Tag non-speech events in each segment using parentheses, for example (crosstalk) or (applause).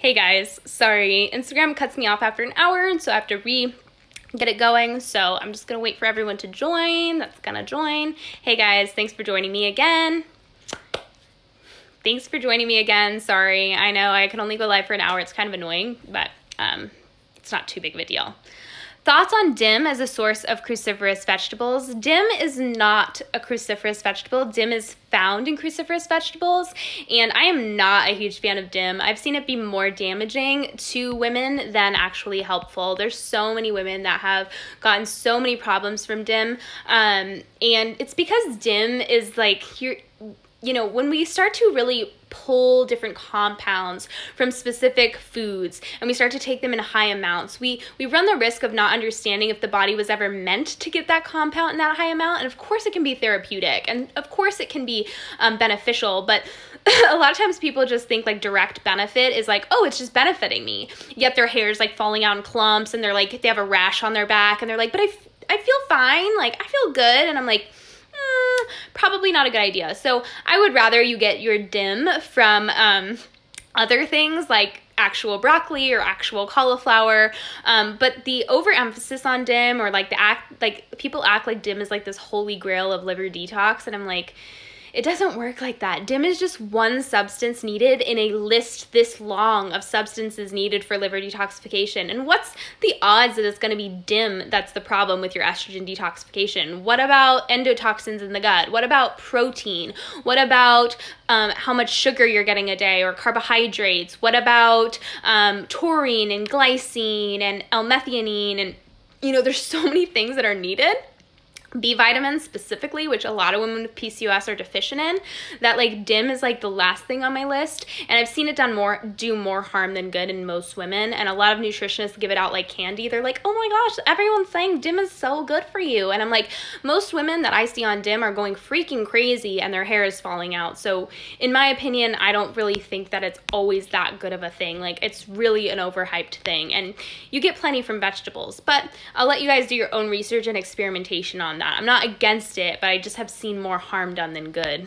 Hey guys, sorry, Instagram cuts me off after an hour, and so I have to re get it going. So I'm just gonna wait for everyone to join. That's gonna join. Hey guys, thanks for joining me again. Thanks for joining me again. Sorry, I know I can only go live for an hour. It's kind of annoying, but um, it's not too big of a deal. Thoughts on DIM as a source of cruciferous vegetables? DIM is not a cruciferous vegetable. DIM is found in cruciferous vegetables, and I am not a huge fan of DIM. I've seen it be more damaging to women than actually helpful. There's so many women that have gotten so many problems from DIM, um, and it's because DIM is like you're you know, when we start to really pull different compounds from specific foods and we start to take them in high amounts, we, we run the risk of not understanding if the body was ever meant to get that compound in that high amount. And of course, it can be therapeutic and of course, it can be um, beneficial, but (laughs) a lot of times people just think like direct benefit is like, oh, it's just benefiting me. Yet their hair is like falling out in clumps and they're like, they have a rash on their back and they're like, but I, I feel fine. Like, I feel good. And I'm like, mm, probably not a good idea. So I would rather you get your DIM from um, other things like actual broccoli or actual cauliflower. Um, but the overemphasis on DIM or like the act, like people act like DIM is like this holy grail of liver detox. And I'm like, it doesn't work like that. DIM is just one substance needed in a list this long of substances needed for liver detoxification. And what's the odds that it's going to be DIM that's the problem with your estrogen detoxification? What about endotoxins in the gut? What about protein? What about um, how much sugar you're getting a day or carbohydrates? What about um, taurine and glycine and L-methionine? And, you know, there's so many things that are needed B vitamins specifically, which a lot of women with PCOS are deficient in, that like DIM is like the last thing on my list. And I've seen it done more do more harm than good in most women. And a lot of nutritionists give it out like candy. They're like, oh my gosh, everyone's saying DIM is so good for you. And I'm like, most women that I see on DIM are going freaking crazy and their hair is falling out. So in my opinion, I don't really think that it's always that good of a thing. Like it's really an overhyped thing. And you get plenty from vegetables. But I'll let you guys do your own research and experimentation on that. I'm not against it, but I just have seen more harm done than good.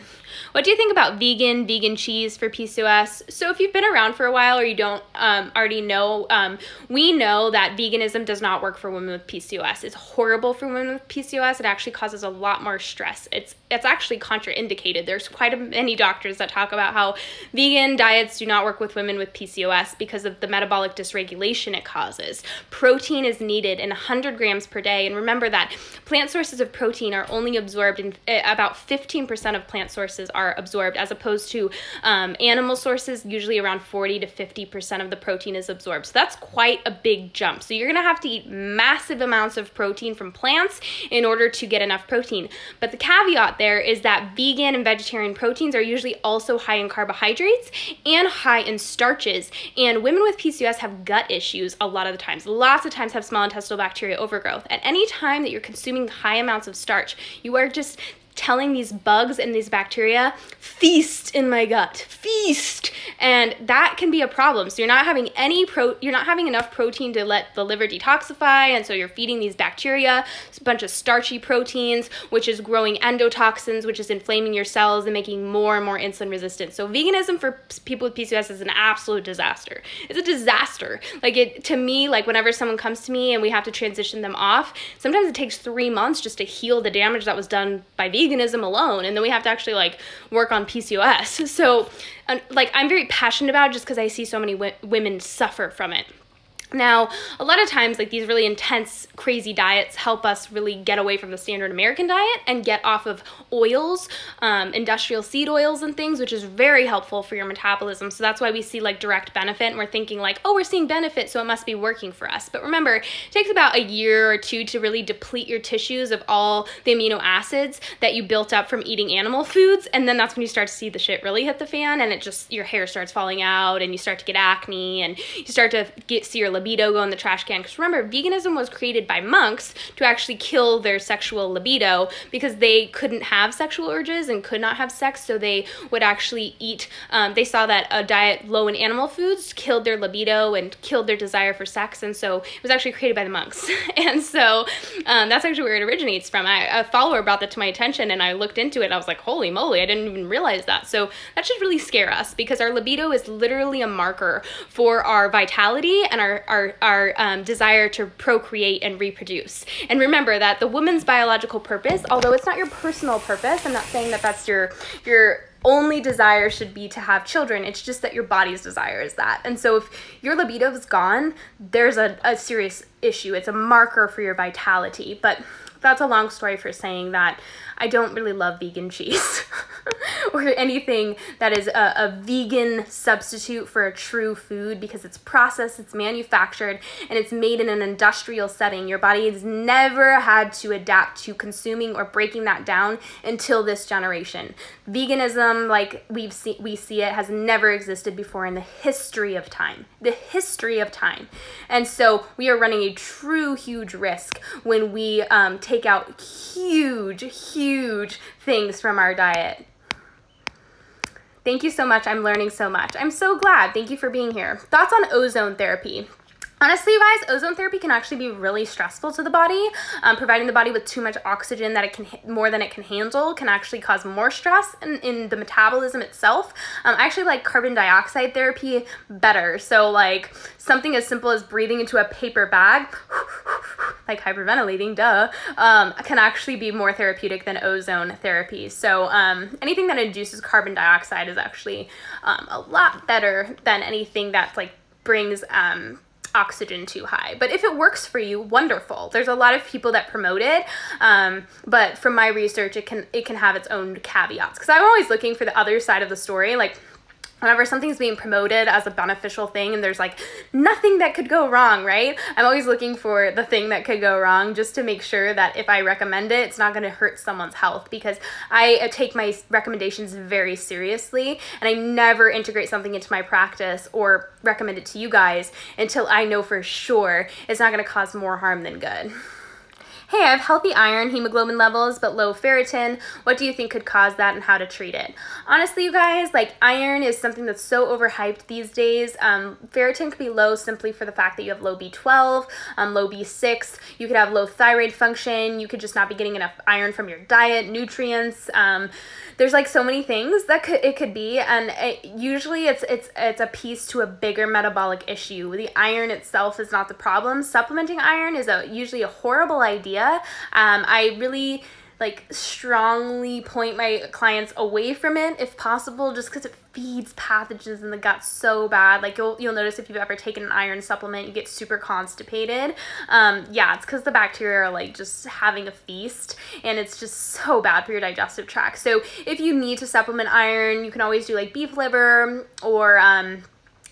What do you think about vegan, vegan cheese for PCOS? So if you've been around for a while or you don't um, already know, um, we know that veganism does not work for women with PCOS. It's horrible for women with PCOS. It actually causes a lot more stress. It's it's actually contraindicated. There's quite a many doctors that talk about how vegan diets do not work with women with PCOS because of the metabolic dysregulation it causes. Protein is needed in 100 grams per day, and remember that plant sources of protein are only absorbed in uh, about 15% of plant sources are absorbed, as opposed to um, animal sources, usually around 40 to 50% of the protein is absorbed. So that's quite a big jump. So you're gonna have to eat massive amounts of protein from plants in order to get enough protein. But the caveat there is that vegan and vegetarian proteins are usually also high in carbohydrates and high in starches. And women with PCOS have gut issues a lot of the times. Lots of times have small intestinal bacteria overgrowth. At any time that you're consuming high amounts of starch, you are just telling these bugs and these bacteria, feast in my gut, feast. And that can be a problem. So you're not having any pro, you're not having enough protein to let the liver detoxify. And so you're feeding these bacteria a bunch of starchy proteins, which is growing endotoxins, which is inflaming your cells and making more and more insulin resistant. So veganism for people with PCOS is an absolute disaster. It's a disaster. Like it, to me, like whenever someone comes to me and we have to transition them off, sometimes it takes three months just to heal the damage that was done by veganism veganism alone and then we have to actually like work on PCOS. (laughs) So like I'm very passionate about it just because I see so many women suffer from it. Now, a lot of times, like these really intense, crazy diets help us really get away from the standard American diet and get off of oils, um, industrial seed oils, and things, which is very helpful for your metabolism. So that's why we see like direct benefit, and we're thinking like, oh, we're seeing benefit, so it must be working for us. But remember, it takes about a year or two to really deplete your tissues of all the amino acids that you built up from eating animal foods, and then that's when you start to see the shit really hit the fan, and it just your hair starts falling out, and you start to get acne, and you start to get see your libido go in the trash can. Because remember, veganism was created by monks to actually kill their sexual libido because they couldn't have sexual urges and could not have sex. So they would actually eat, um, they saw that a diet low in animal foods killed their libido and killed their desire for sex. And so it was actually created by the monks. (laughs) and so um, that's actually where it originates from. I, a follower brought that to my attention and I looked into it. I was like, holy moly, I didn't even realize that. So that should really scare us because our libido is literally a marker for our vitality and our, our, our um, desire to procreate and reproduce. And remember that the woman's biological purpose, although it's not your personal purpose, I'm not saying that that's your, your only desire should be to have children. It's just that your body's desire is that. And so if your libido is gone, there's a, a serious issue. It's a marker for your vitality. But that's a long story for saying that I don't really love vegan cheese (laughs) or anything that is a, a, vegan substitute for a true food because it's processed, it's manufactured, and it's made in an industrial setting. Your body has never had to adapt to consuming or breaking that down until this generation. Veganism, like we've seen, we see it, has never existed before in the history of time. The history of time. And so we are running a true huge risk when we um, take out huge, huge huge things from our diet. Thank you so much. I'm learning so much. I'm so glad. Thank you for being here. Thoughts on ozone therapy? Honestly, guys, ozone therapy can actually be really stressful to the body. Um, providing the body with too much oxygen that it can more than it can handle can actually cause more stress in, in the metabolism itself. Um, I actually like carbon dioxide therapy better. So like something as simple as breathing into a paper bag, (laughs) like hyperventilating, duh, um, can actually be more therapeutic than ozone therapy. So um, anything that induces carbon dioxide is actually um, a lot better than anything that like brings um, oxygen too high. But if it works for you, wonderful. There's a lot of people that promote it, um, but from my research, it can it can have its own caveats. Because I'm always looking for the other side of the story, like whenever something's being promoted as a beneficial thing and there's like nothing that could go wrong, right? I'm always looking for the thing that could go wrong just to make sure that if I recommend it, it's not going to hurt someone's health because I uh, take my recommendations very seriously and I never integrate something into my practice or recommend it to you guys until I know for sure it's not going to cause more harm than good hey, I have healthy iron, hemoglobin levels, but low ferritin. What do you think could cause that and how to treat it? Honestly, you guys, like iron is something that's so overhyped these days. Um, ferritin could be low simply for the fact that you have low B12, um, low B6. You could have low thyroid function. You could just not be getting enough iron from your diet, nutrients. Um, there's like so many things that could it could be and it, usually it's it's it's a piece to a bigger metabolic issue. The iron itself is not the problem. Supplementing iron is a usually a horrible idea. Um, i really like strongly point my clients away from it if possible just because it feeds pathogens in the gut so bad. Like you'll you'll notice if you've ever taken an iron supplement you get super constipated. Um, yeah it's because the bacteria are like just having a feast and it's just so bad for your digestive tract. So if you need to supplement iron you can always do like beef liver or um,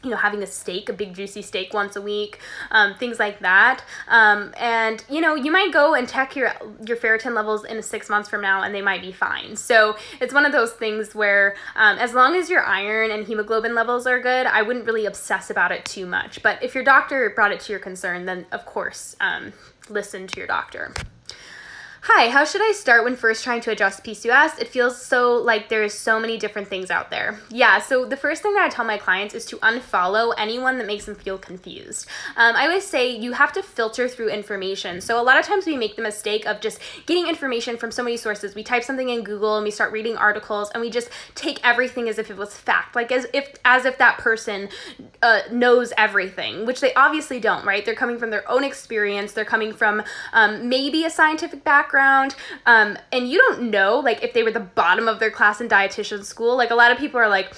you know, having a steak, a big juicy steak once a week, um, things like that. Um, and you know, you might go and check your your ferritin levels in six months from now, and they might be fine. So it's one of those things where, um, as long as your iron and hemoglobin levels are good, I wouldn't really obsess about it too much. But if your doctor brought it to your concern, then of course, um, listen to your doctor. Hi, how should I start when first trying to adjust PCOS? It feels so like there's so many different things out there. Yeah, so the first thing that I tell my clients is to unfollow anyone that makes them feel confused. Um, I always say you have to filter through information. So a lot of times we make the mistake of just getting information from so many sources. We type something in Google and we start reading articles and we just take everything as if it was fact, like as if as if that person uh, knows everything, which they obviously don't, right? They're coming from their own experience. They're coming from um, maybe a scientific background background um, and you don't know like if they were the bottom of their class in dietitian school like a lot of people are like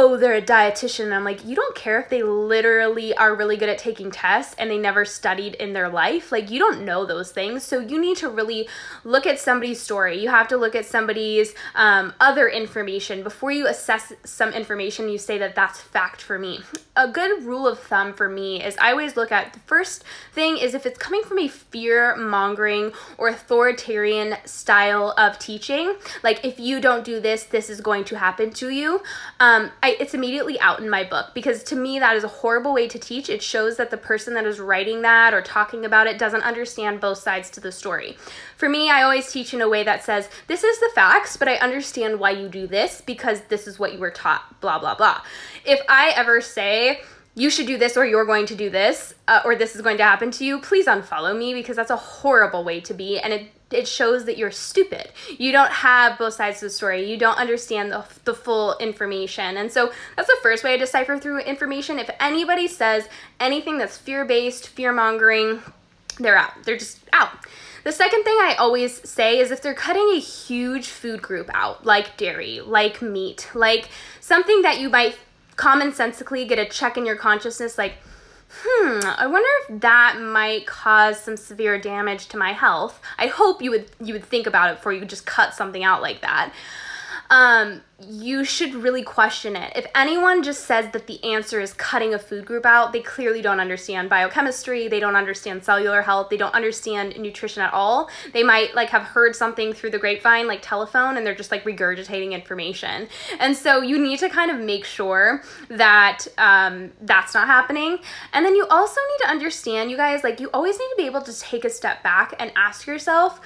oh, they're a dietitian. And I'm like, you don't care if they literally are really good at taking tests and they never studied in their life. Like, you don't know those things. So you need to really look at somebody's story. You have to look at somebody's um, other information before you assess some information. You say that that's fact for me. A good rule of thumb for me is I always look at the first thing is if it's coming from a fear mongering or authoritarian style of teaching, like if you don't do this, this is going to happen to you. Um, I I, it's immediately out in my book because to me that is a horrible way to teach. It shows that the person that is writing that or talking about it doesn't understand both sides to the story. For me, I always teach in a way that says, This is the facts, but I understand why you do this because this is what you were taught, blah, blah, blah. If I ever say, you should do this or you're going to do this uh, or this is going to happen to you please unfollow me because that's a horrible way to be and it it shows that you're stupid. You don't have both sides of the story. You don't understand the, the full information. And so that's the first way I decipher through information. If anybody says anything that's fear based, fear mongering, they're out. They're just out. The second thing I always say is if they're cutting a huge food group out, like dairy, like meat, like something that you might commonsensically get a check in your consciousness like, hmm, I wonder if that might cause some severe damage to my health. I hope you would you would think about it before you just cut something out like that um, you should really question it. If anyone just says that the answer is cutting a food group out, they clearly don't understand biochemistry, they don't understand cellular health, they don't understand nutrition at all. They might like have heard something through the grapevine, like telephone, and they're just like regurgitating information. And so you need to kind of make sure that um, that's not happening. And then you also need to understand, you guys, like you always need to be able to take a step back and ask yourself,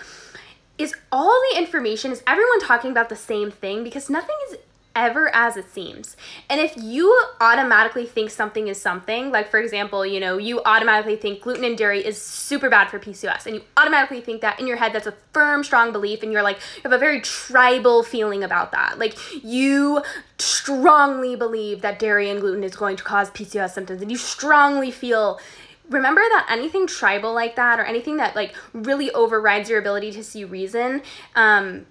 is all the information, is everyone talking about the same thing? Because nothing is ever as it seems. And if you automatically think something is something, like for example, you know, you automatically think gluten and dairy is super bad for PCOS, and you automatically think that in your head, that's a firm, strong belief, and you're like, you have a very tribal feeling about that. Like you strongly believe that dairy and gluten is going to cause PCOS symptoms, and you strongly feel remember that anything tribal like that or anything that like really overrides your ability to see reason um,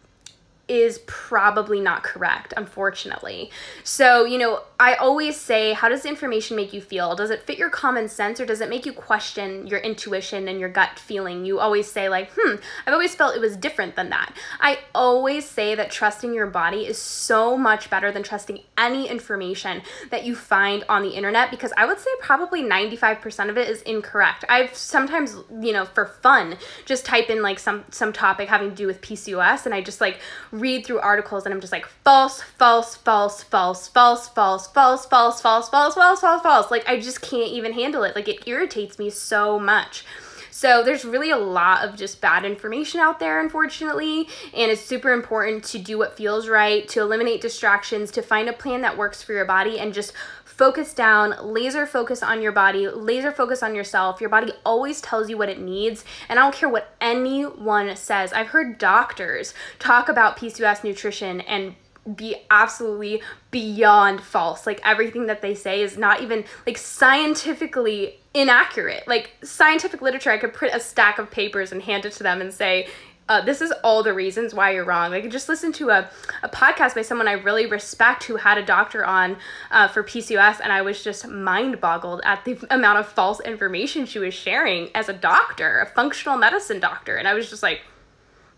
is probably not correct, unfortunately. So, you know, I always say, how does the information make you feel? Does it fit your common sense or does it make you question your intuition and your gut feeling? You always say, like, hmm, I've always felt it was different than that. I always say that trusting your body is so much better than trusting any information that you find on the internet because I would say probably 95% of it is incorrect. I've sometimes, you know, for fun, just type in like some some topic having to do with PCOS and I just like read through articles and I'm just like false, false, false, false, false, false, false, false, false, false, false, false, false. Like I just can't even handle it. Like it irritates me so much. So there's really a lot of just bad information out there, unfortunately, and it's super important to do what feels right, to eliminate distractions, to find a plan that works for your body, and just focus down, laser focus on your body, laser focus on yourself. Your body always tells you what it needs, and I don't care what anyone says. I've heard doctors talk about PCOS nutrition and be absolutely beyond false. Like everything that they say is not even like scientifically inaccurate. Like scientific literature, I could print a stack of papers and hand it to them and say, uh, this is all the reasons why you're wrong. Like, just listen to a, a podcast by someone I really respect who had a doctor on uh, for PCOS, and I was just mind boggled at the (laughs) amount of false information she was sharing as a doctor, a functional medicine doctor. And I was just like,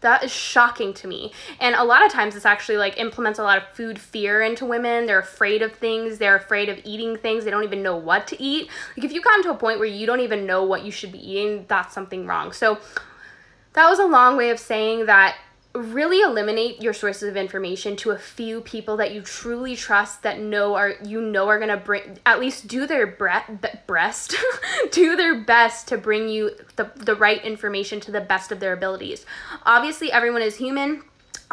that is shocking to me. And a lot of times this actually like implements a lot of food fear into women. They're afraid of things, they're afraid of eating things, they don't even know what to eat. Like if you've gotten to a point where you don't even know what you should be eating, that's something wrong. So that was a long way of saying that really eliminate your sources of information to a few people that you truly trust that know are you know are going to bring at least do their bre- breast (laughs) do their best to bring you the, the right information to the best of their abilities. Obviously everyone is human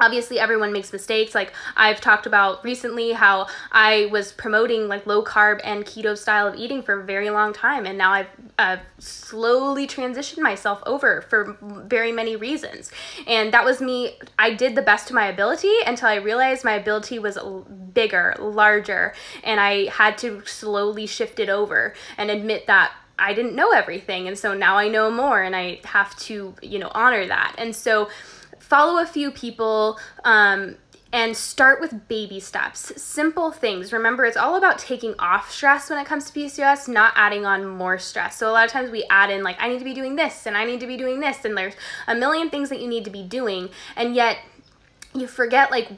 obviously everyone makes mistakes like i've talked about recently how i was promoting like low carb and keto style of eating for a very long time and now i've slowly transitioned myself over for very many reasons and that was me i did the best to my ability until i realized my ability was bigger larger and i had to slowly shift it over and admit that I didn't know everything and so now I know more and I have to, you know, honor that. And so follow a few people, um, and start with baby steps. Simple things. Remember, it's all about taking off stress when it comes to PCOS, not adding on more stress. So, a lot of times we add in, like, I need to be doing this and I need to be doing this, and there's a million things that you need to be doing, and yet you forget, like,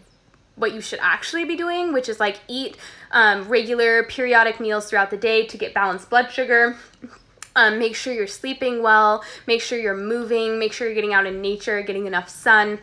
what you should actually be doing, which is like eat um, regular periodic meals throughout the day to get balanced blood sugar, um, make sure you're sleeping well, make sure you're moving, make sure you're getting out in nature, getting enough sun.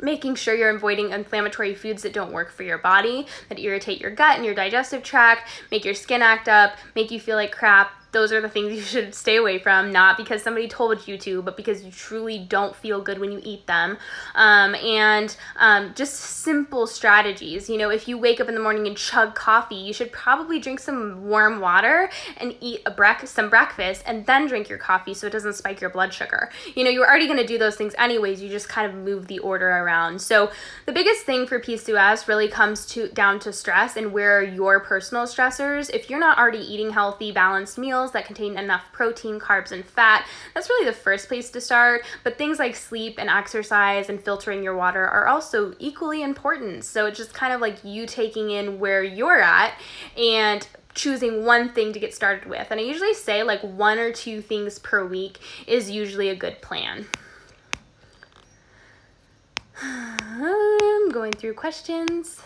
Making sure you're avoiding inflammatory foods that don't work for your body, that irritate your gut and your digestive tract, make your skin act up, make you feel like crap, those are the things you should stay away from, not because somebody told you to, but because you truly don't feel good when you eat them. Um, and um, just simple strategies. You know, if you wake up in the morning and chug coffee, you should probably drink some warm water and eat a brec- some breakfast and then drink your coffee so it doesn't spike your blood sugar. You know, you're already going to do those things anyways. You just kind of move the order around. So the biggest thing for PCOS really comes to down to stress and where your personal stressors. If you're not already eating healthy, balanced meals, meals that contain enough protein, carbs, and fat. That's really the first place to start, but things like sleep and exercise and filtering your water are also equally important. So it's just kind of like you taking in where you're at and choosing one thing to get started with. And I usually say like one or two things per week is usually a good plan. (sighs) I'm going through questions.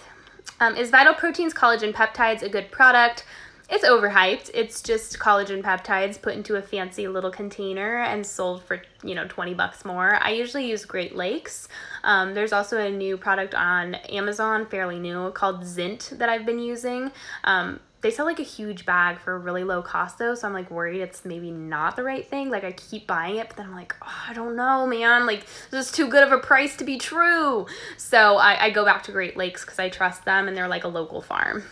Um, is Vital Proteins Collagen Peptides a good product? It's overhyped. It's just collagen peptides put into a fancy little container and sold for, you know, 20 bucks more. I usually use Great Lakes. Um, there's also a new product on Amazon, fairly new, called Zint that I've been using. Um, they sell like a huge bag for a really low cost though, so I'm like worried it's maybe not the right thing. Like I keep buying it, but then I'm like, oh, I don't know, man. Like this is too good of a price to be true. So I, I go back to Great Lakes because I trust them and they're like a local farm.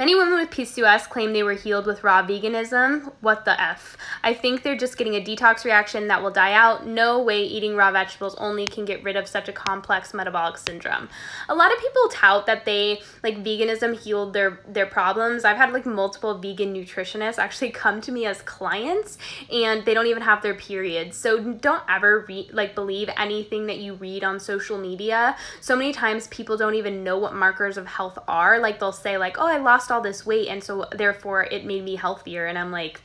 Many women with PCOS claim they were healed with raw veganism. What the F? I think they're just getting a detox reaction that will die out. No way eating raw vegetables only can get rid of such a complex metabolic syndrome. A lot of people tout that they, like, veganism healed their, their problems. I've had, like, multiple vegan nutritionists actually (laughs) come to me as clients and they don't even have their periods. So don't ever, read, like, believe anything that you read on social media. So many times people don't even know what markers of health are. Like, they'll say, like, oh, I lost all this weight and so therefore it made me healthier. And I'm like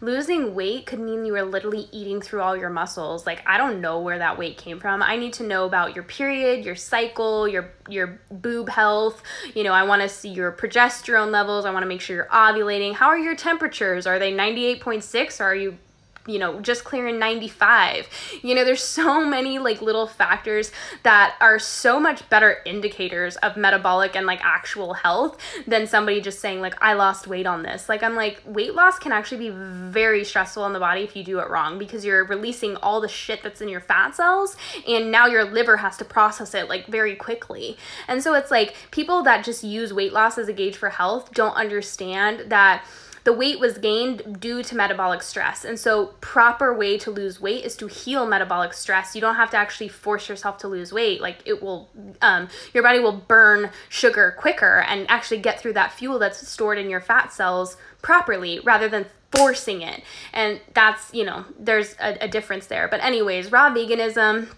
losing weight could mean you were literally eating through all your muscles. Like i don't know where that weight came from. I need to know about your period your cycle your your boob health. You know i want to see your progesterone levels. I want to make sure you're ovulating. How are your temperatures? Are they 98.6 or are you you know, just clearing 95. You know, there's so many like little factors that are so much better indicators of metabolic and like actual health than somebody just saying like I lost weight on this. Like I'm like weight loss can actually be very stressful on the body if you do it wrong because you're releasing all the shit that's in your fat cells and now your liver has to process it like very quickly. And so it's like people that just use weight loss as a gauge for health don't understand that the weight was gained due to metabolic stress. And so proper way to lose weight is to heal metabolic stress. You don't have to actually force yourself to lose weight. Like it will, um, your body will burn sugar quicker and actually get through that fuel that's stored in your fat cells properly rather than forcing it. And that's, you know, there's a, a difference there. But anyways, raw veganism,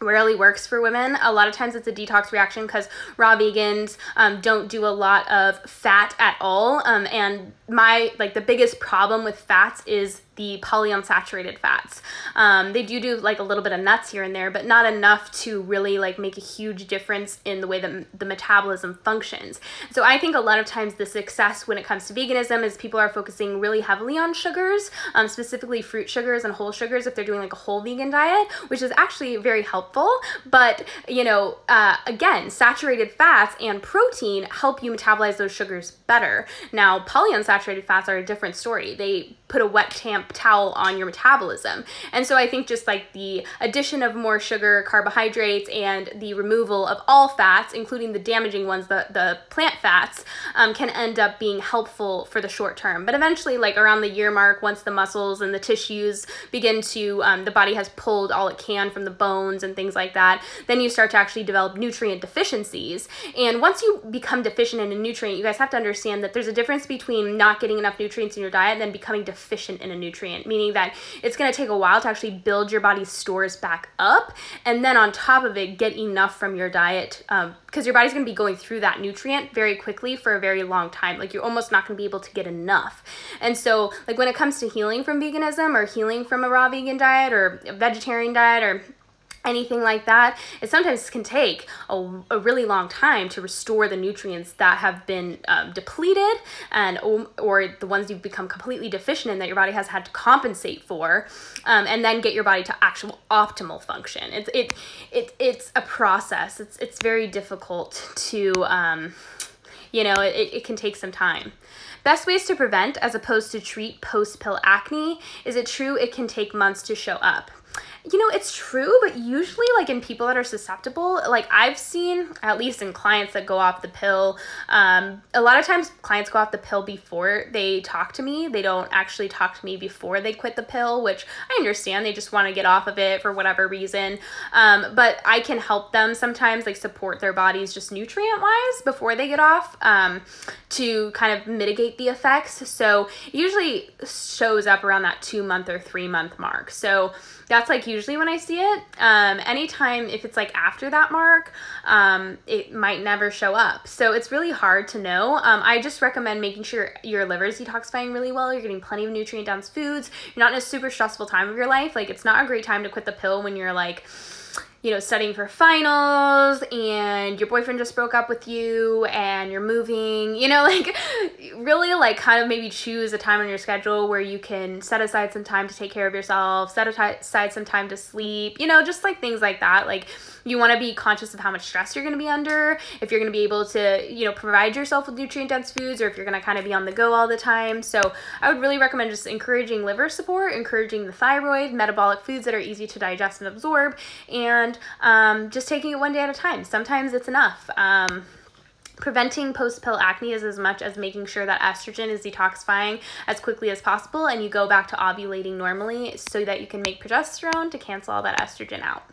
rarely works for women. A lot of times it's a detox reaction because raw vegans um, don't do a lot of fat at all. Um, and my, like the biggest problem with fats is the polyunsaturated fats. Um, they do do like a little bit of nuts here and there, but not enough to really like make a huge difference in the way that the metabolism functions. So I think a lot of times the success when it comes to veganism is people are focusing really heavily on sugars, um, specifically fruit sugars and whole sugars if they're doing like a whole vegan diet, which is actually very helpful. But you know, uh, again, saturated fats and protein help you metabolize those sugars better. Now, polyunsaturated fats are a different story. They put a wet tamp towel on your metabolism. And so I think just like the addition of more sugar, carbohydrates, and the removal of all fats, including the damaging ones, the, the plant fats, um, can end up being helpful for the short term. But eventually, like around the year mark, once the muscles and the tissues begin to, um, the body has pulled all it can from the bones and things like that, then you start to actually develop nutrient deficiencies. And once you become deficient in a nutrient, you guys have to understand that there's a difference between not getting enough nutrients in your diet and then becoming deficient in a nutrient nutrient, meaning that it's going to take a while to actually build your body's stores back up. And then on top of it, get enough from your diet because um, your body's going to be going through that nutrient very quickly for a very long time. Like you're almost not going to be able to get enough. And so, like when it comes to healing from veganism or healing from a raw vegan diet or a vegetarian diet or anything like that it sometimes can take a, a, really long time to restore the nutrients that have been um, depleted and or the ones you've become completely deficient in that your body has had to compensate for um, and then get your body to actual optimal function. It's it, it it's a process. It's it's very difficult to um, you know it, it can take some time. Best ways to prevent as opposed to treat post pill acne is it true it can take months to show up? You know, it's true, but usually, like in people that are susceptible, like I've seen, at least in clients that go off the pill, um, a lot of times clients go off the pill before they talk to me. They don't actually talk to me before they quit the pill, which I understand. They just want to get off of it for whatever reason. Um, but I can help them sometimes, like support their bodies just nutrient wise before they get off um, to kind of mitigate the effects. So, usually shows up around that two month or three month mark. So, that's like usually when I see it. Um, anytime if it's like after that mark, um, it might never show up. So it's really hard to know. Um, I just recommend making sure your liver is detoxifying really well. You're getting plenty of nutrient dense foods. You're not in a super stressful time of your life. Like it's not a great time to quit the pill when you're like you know, studying for finals and your boyfriend just broke up with you and you're moving, you know, (laughs) like really like kind of maybe choose a time on your schedule where you can set aside some time to take care of yourself, set aside some time to sleep, you know, just like things like that. Like you want to be conscious of how much stress you're going to be under, if you're going to be able to, you know, provide yourself with nutrient dense foods or if you're going to kind of be on the go all the time. So I would really recommend just encouraging liver support, encouraging the thyroid, metabolic foods that are easy to digest and absorb, and um, just taking it one day at a time. Sometimes it's enough. Um, Preventing post pill acne is as much as making sure that estrogen is detoxifying as quickly as possible and you go back to ovulating normally so that you can make progesterone to cancel all that estrogen out.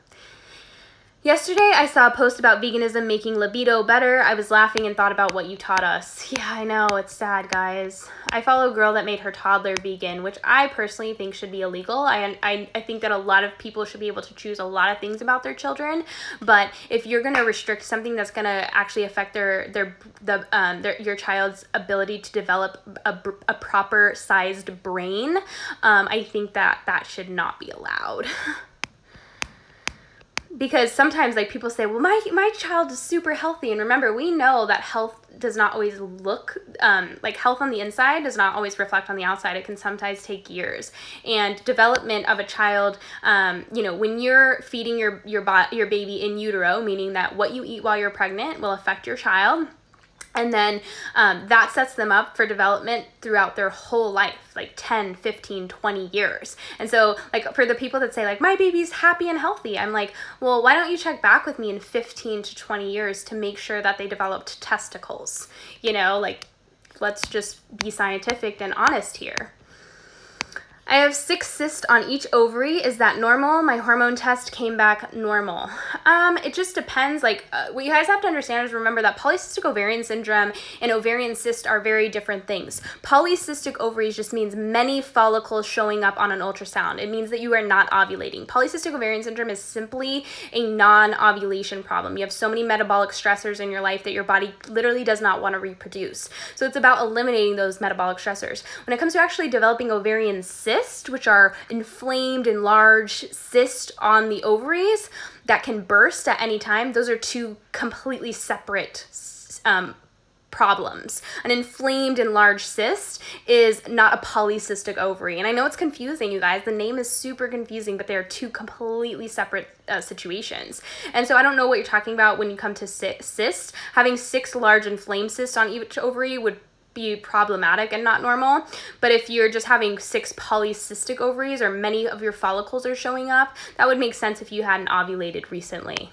Yesterday, I saw a post about veganism making libido better. I was laughing and thought about what you taught us. Yeah, I know, it's sad, guys. I follow a girl that made her toddler vegan, which I personally think should be illegal. I, I, I think that a lot of people should be able to choose a lot of things about their children, but if you're going to restrict something that's going to actually affect their, their, the, um, their, your child's ability to develop a, a proper sized brain, um, I think that that should not be allowed. (laughs) because sometimes like people say well my my child is super healthy. And remember we know that health does not always look um, like health on the inside does not always reflect on the outside. It can sometimes take years. And development of a child um, you know when you're feeding your your, your baby in utero meaning that what you eat while you're pregnant will affect your child and then um, that sets them up for development throughout their whole life like 10 15 20 years. And so like for the people that say like my baby's happy and healthy i'm like well why don't you check back with me in 15 to 20 years to make sure that they developed testicles? You know like let's just be scientific and honest here I have six cysts on each ovary. Is that normal? My hormone test came back normal. Um, it just depends. Like, uh, what you guys have to understand is remember that polycystic ovarian syndrome and ovarian cyst are very different things. Polycystic ovaries just means many follicles showing up on an ultrasound. It means that you are not ovulating. Polycystic ovarian syndrome is simply a non-ovulation problem. You have so many metabolic stressors in your life that your body literally does not want to reproduce. So it's about eliminating those metabolic stressors. When it comes to actually developing ovarian which are inflamed and large cysts on the ovaries that can burst at any time. Those are two completely separate um, problems. An inflamed and large cyst is not a polycystic ovary. And I know it's confusing, you guys. The name is super confusing, but they are two completely separate uh, situations. And so I don't know what you're talking about when you come to cyst. Having six large inflamed cysts on each ovary would be problematic and not normal. But if you're just having six polycystic ovaries or many of your follicles are showing up, that would make sense if you hadn't ovulated recently.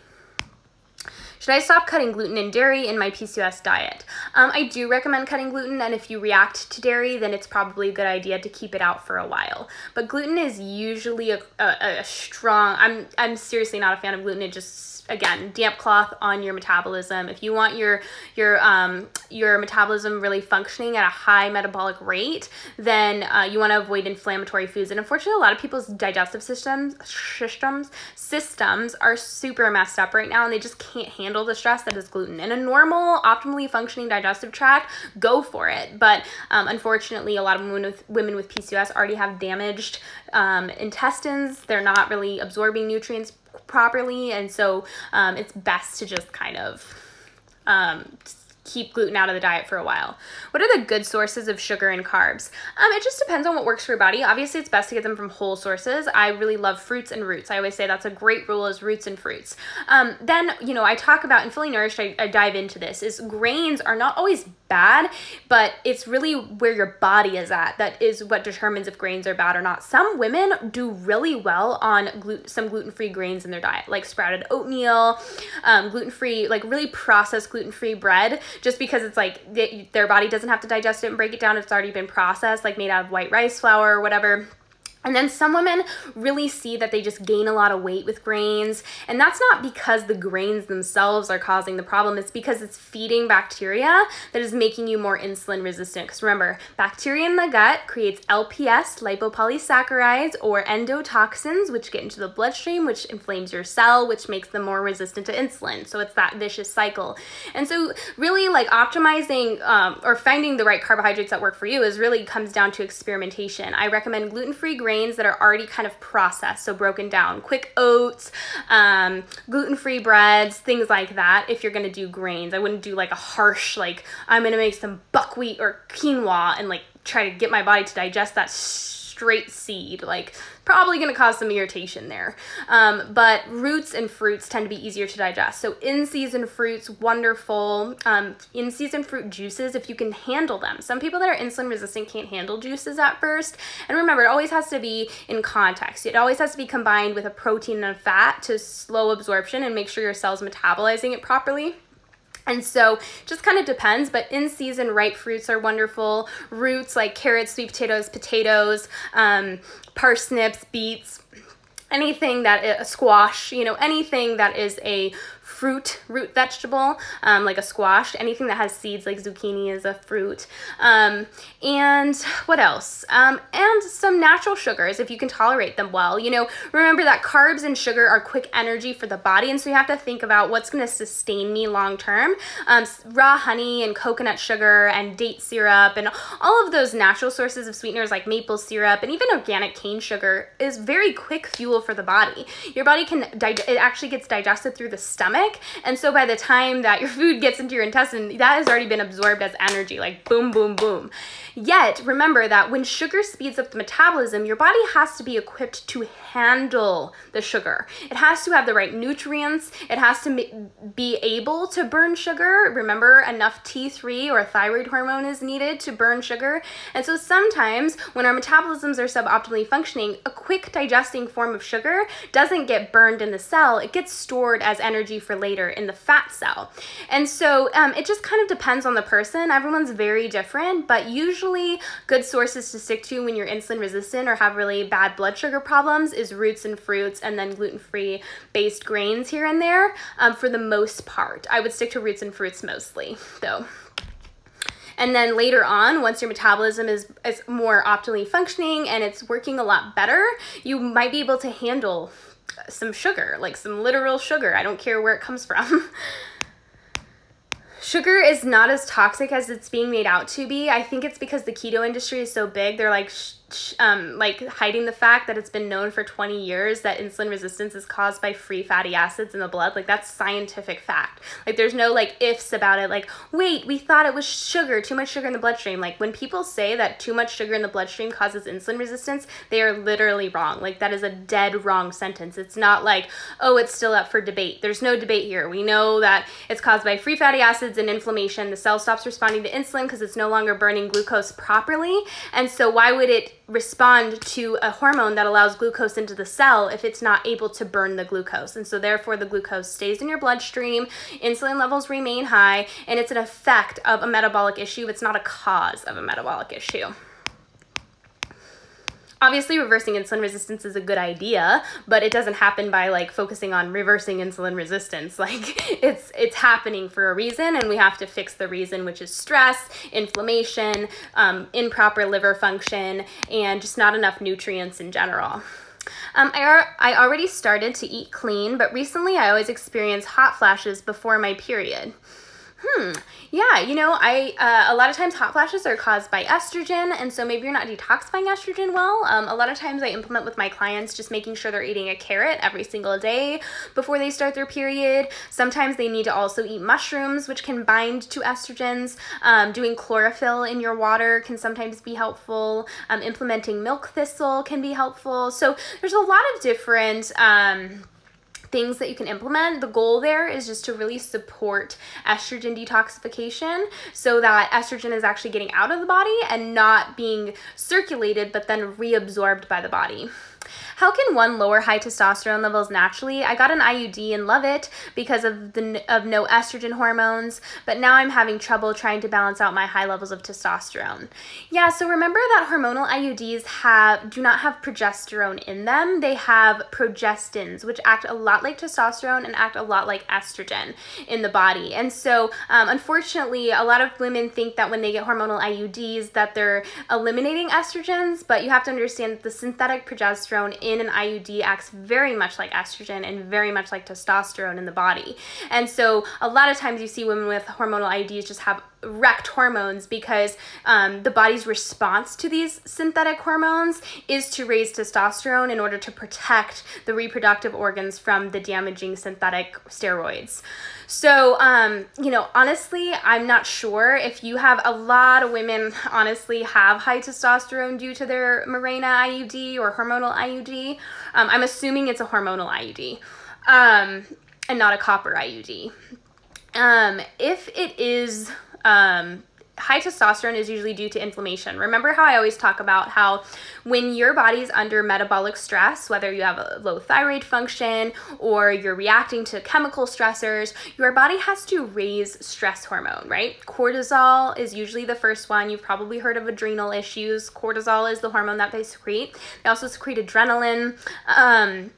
Should I stop cutting gluten and dairy in my PCOS diet? Um, I do recommend cutting gluten, and if you react to dairy, then it's probably a good idea to keep it out for a while. But gluten is usually a, a, a strong, I'm, I'm seriously not a fan of gluten. It just again damp cloth on your metabolism. If you want your your um your metabolism really functioning at a high metabolic rate then uh, you want to avoid inflammatory foods. And unfortunately a lot of people's digestive systems systems systems are super messed up right now and they just can't handle the stress that is gluten. In a normal optimally functioning digestive tract go for it. But um, unfortunately a lot of women with women with pcos already have damaged um, intestines. They're not really absorbing nutrients properly. And so um, it's best to just kind of um, keep gluten out of the diet for a while. What are the good sources of sugar and carbs? Um, it just depends on what works for your body. Obviously, it's best to get them from whole sources. I really love fruits and roots. I always say that's a great rule is roots and fruits. Um, then, you know, I talk about in Fully Nourished, I, I dive into this, is grains are not always bad, but it's really where your body is at that is what determines if grains are bad or not. Some women do really well on gluten, some gluten-free grains in their diet, like sprouted oatmeal, um, gluten-free, like really processed gluten-free bread just because it's like they, their body doesn't have to digest it and break it down. It's already been processed, like made out of white rice flour or whatever. And then some women really see that they just gain a lot of weight with grains. And that's not because the grains themselves are causing the problem. It's because it's feeding bacteria that is making you more insulin resistant. Because remember, bacteria in the gut creates LPS, lipopolysaccharides, or endotoxins, which get into the bloodstream, which inflames your cell, which makes them more resistant to insulin. So it's that vicious cycle. And so really like optimizing um, or finding the right carbohydrates that work for you is really comes down to experimentation. I recommend gluten-free grains grains that are already kind of processed, so broken down. Quick oats, um, gluten-free breads, things like that if you're gonna do grains. I wouldn't do like a harsh, like I'm gonna make some buckwheat or quinoa and like try to get my body to digest that straight seed. Like probably going to cause some irritation there. Um, but roots and fruits tend to be easier to digest. So in-season fruits, wonderful. Um, in-season fruit juices, if you can handle them. Some people that are insulin resistant can't handle juices at first. And remember, it always has to be in context. It always has to be combined with a protein and a fat to slow absorption and make sure your cell's metabolizing it properly. And so just kind of depends, but in season ripe fruits are wonderful. Roots like carrots, sweet potatoes, potatoes, um, parsnips, beets, anything that a squash, you know, anything that is a fruit root vegetable, um, like a squash. Anything that has seeds, like zucchini, is a fruit. Um, and what else? Um, and some natural sugars, if you can tolerate them well. You know, remember that carbs and sugar are quick energy for the body, and so you have to think about what's going to sustain me long term. Um, raw honey and coconut sugar and date syrup and all of those natural sources of sweeteners like maple syrup and even organic cane sugar is very quick fuel for the body. Your body can, it actually gets digested through the stomach and so by the time that your food gets into your intestine, that has already been absorbed as energy, like boom, boom, boom. Yet, remember that when sugar speeds up the metabolism, your body has to be equipped to handle the sugar. It has to have the right nutrients. It has to be able to burn sugar. Remember, enough T3 or thyroid hormone is needed to burn sugar. And so sometimes when our metabolisms are suboptimally functioning, a quick digesting form of sugar doesn't get burned in the cell. It gets stored as energy for later in the fat cell. And so um, it just kind of depends on the person. Everyone's very different, but usually good sources to stick to when you're insulin resistant or have really bad blood sugar problems is roots and fruits and then gluten-free based grains here and there um, for the most part. I would stick to roots and fruits mostly though. And then later on, once your metabolism is, is more optimally functioning and it's working a lot better, you might be able to handle some sugar, like some literal sugar. I don't care where it comes from. (laughs) Sugar is not as toxic as it's being made out to be. I think it's because the keto industry is so big. They're like um, like hiding the fact that it's been known for 20 years that insulin resistance is caused by free fatty acids in the blood. Like that's scientific fact. Like there's no like ifs about it. Like, wait, we thought it was sugar, too much sugar in the bloodstream. Like when people say that too much sugar in the bloodstream causes insulin resistance, they are literally wrong. Like that is a dead wrong sentence. It's not like, oh, it's still up for debate. There's no debate here. We know that it's caused by free fatty acids and inflammation. The cell stops responding to insulin because it's no longer burning glucose properly. And so why would it respond to a hormone that allows glucose into the cell if it's not able to burn the glucose. And so therefore the glucose stays in your bloodstream, insulin levels remain high, and it's an effect of a metabolic issue. It's not a cause of a metabolic issue. Obviously, reversing insulin resistance is a good idea, but it doesn't happen by like focusing on reversing insulin resistance. (laughs) Like it's it's happening for a reason, and we have to fix the reason, which is stress, inflammation, um, improper liver function, and just not enough nutrients in general. Um, I, I already started to eat clean, but recently I always experience hot flashes before my period. Hmm. Yeah, you know, I uh, a lot of times hot flashes are caused by estrogen, and so maybe you're not detoxifying estrogen well. Um, a lot of times I implement with my clients just making sure they're eating a carrot every single day before they start their period. Sometimes they need to also eat mushrooms, which can bind to estrogens. Um, doing chlorophyll in your water can sometimes be helpful. Um, implementing milk thistle can be helpful. So there's a lot of different. Um, things that you can implement. The goal there is just to really support estrogen detoxification so that estrogen is actually getting out of the body and not being circulated but then reabsorbed by the body. How can one lower high testosterone levels naturally? I got an IUD and love it because of the of no estrogen hormones, but now I'm having trouble trying to balance out my high levels of testosterone. Yeah, so remember that hormonal IUDs have do not have progesterone in them. They have progestins, which act a lot like testosterone and act a lot like estrogen in the body. And so, um, unfortunately, a lot of women think that when they get hormonal IUDs that they're eliminating estrogens, but you have to understand that the synthetic progesterone in an IUD acts very much like estrogen and very much like testosterone in the body. And so a lot of times you see women with hormonal IUDs just have wrecked hormones because um, the body's response to these synthetic hormones is to raise testosterone in order to protect the reproductive organs from the damaging synthetic steroids. So, um, you know, honestly, I'm not sure if you have a lot of women, honestly, have high testosterone due to their Mirena IUD or hormonal IUD. Um, I'm assuming it's a hormonal IUD um, and not a copper IUD. Um, if it is um, high testosterone is usually due to inflammation. Remember how I always talk about how when your body's under metabolic stress, whether you have a low thyroid function or you're reacting to chemical stressors, your body has to raise stress hormone, right? Cortisol is usually the first one. You've probably heard of adrenal issues. Cortisol is the hormone that they secrete. They also secrete adrenaline. Um,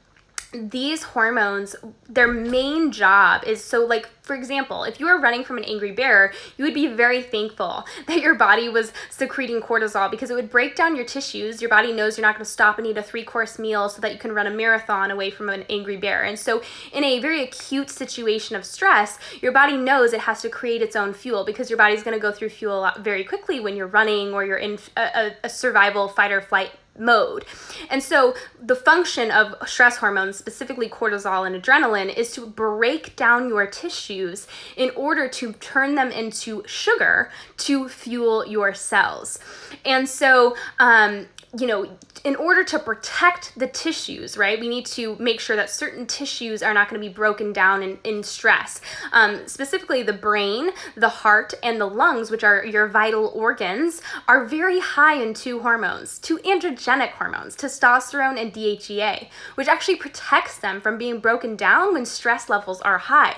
these hormones, their main job is so, like, for example, if you are running from an angry bear, you would be very thankful (laughs) that your body was secreting cortisol because it would break down your tissues. Your body knows you're not going to stop and eat a three course meal so that you can run a marathon away from an angry bear. And so, in a very acute situation of stress, your body knows it has to create its own fuel because your body's going to go through fuel very quickly when you're running or you're in a, a survival fight or flight mode. And so the function of stress hormones, specifically cortisol and adrenaline, is to break down your tissues in order to turn them into sugar to fuel your cells. And so, um, you know, in order to protect the tissues, right, we need to make sure that certain tissues are not going to be broken down in, in stress. Um, specifically, the brain, the heart, and the lungs, which are your vital organs, are very high in two hormones, two androgenic hormones, testosterone and DHEA, which actually protects them from being broken down when stress levels are high.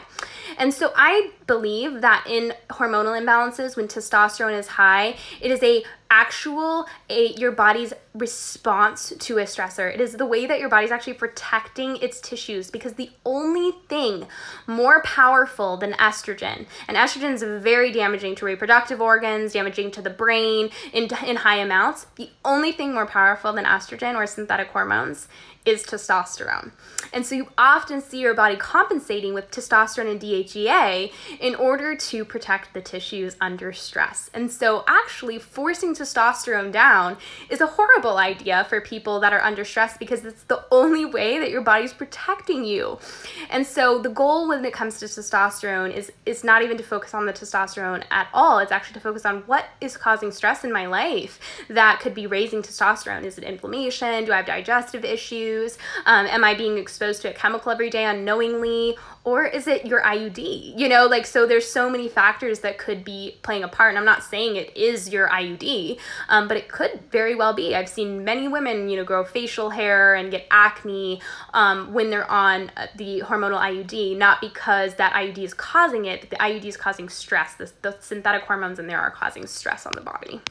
And so I believe that in hormonal imbalances, when testosterone is high, it is a actual a your body's response to a stressor. It is the way that your body's actually protecting its tissues because the only thing more powerful than estrogen, and estrogen is very damaging to reproductive organs, damaging to the brain in, in high amounts. The only thing more powerful than estrogen or synthetic hormones is testosterone. And so you often see your body compensating with testosterone and DHEA in order to protect the tissues under stress. And so actually forcing testosterone down is a horrible idea for people that are under stress because it's the only way that your body's protecting you. And so the goal when it comes to testosterone is is not even to focus on the testosterone at all. It's actually to focus on what is causing stress in my life that could be raising testosterone. Is it inflammation? Do I have digestive issues? Um, am I being exposed to a chemical every day unknowingly? Or is it your IUD? You know, like, so there's so many factors that could be playing a part. And I'm not saying it is your IUD, um, but it could very well be. I've seen many women, you know, grow facial hair and get acne um, when they're on the hormonal IUD, not because that IUD is causing it, the IUD is causing stress. The, the synthetic hormones in there are causing stress on the body.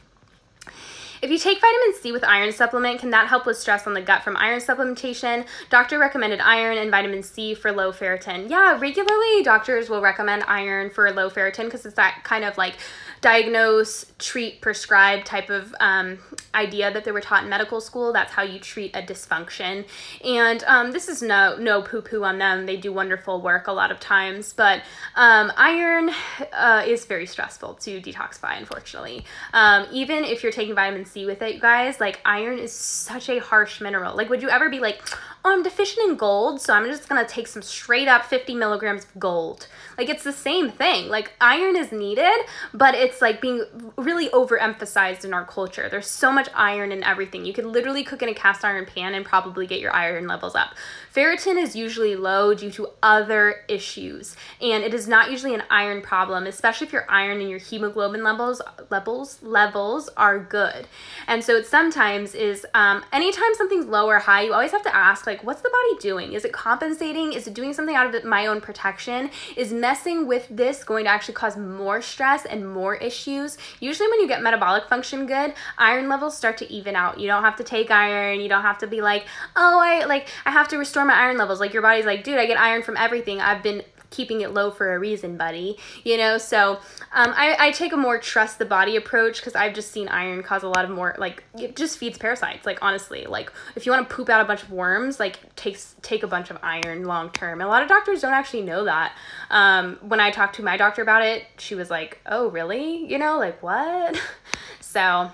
If you take vitamin C with iron supplement, can that help with stress on the gut from iron supplementation? Doctor recommended iron and vitamin C for low ferritin. Yeah, regularly doctors will recommend iron for low ferritin because it's that kind of like diagnose, treat, prescribe type of um, idea that they were taught in medical school. That's how you treat a dysfunction. And um, this is no no poo poo on them. They do wonderful work a lot of times, but um, iron uh, is very stressful to detoxify, unfortunately. Um, even if you're taking vitamin C with it, you guys, like iron is such a harsh mineral. Like, would you ever be like, oh, I'm deficient in gold, so I'm just gonna take some straight up 50 milligrams of gold? Like, it's the same thing. Like, iron is needed, but it's like being really overemphasized in our culture. There's so much iron in everything. You could literally cook in a cast iron pan and probably get your iron levels up. Ferritin is usually low due to other issues, and it is not usually an iron problem, especially if your iron and your hemoglobin levels levels levels are good. And so it sometimes is um, anytime something's low or high, you always have to ask like, what's the body doing? Is it compensating? Is it doing something out of my own protection? Is messing with this going to actually cause more stress and more issues? Usually, when you get metabolic function good, iron levels start to even out. You don't have to take iron. You don't have to be like, oh, I like I have to restore my iron levels. Like your body's like, dude, I get iron from everything. I've been keeping it low for a reason, buddy. You know, so um, I, I take a more trust the body approach because I've just seen iron cause a lot of more like it just feeds parasites. Like honestly, like if you want to poop out a bunch of worms, like takes take a bunch of iron long term. A lot of doctors don't actually know that. Um, when I talked to my doctor about it, she was like, "Oh, really? You know, like what?" (laughs) so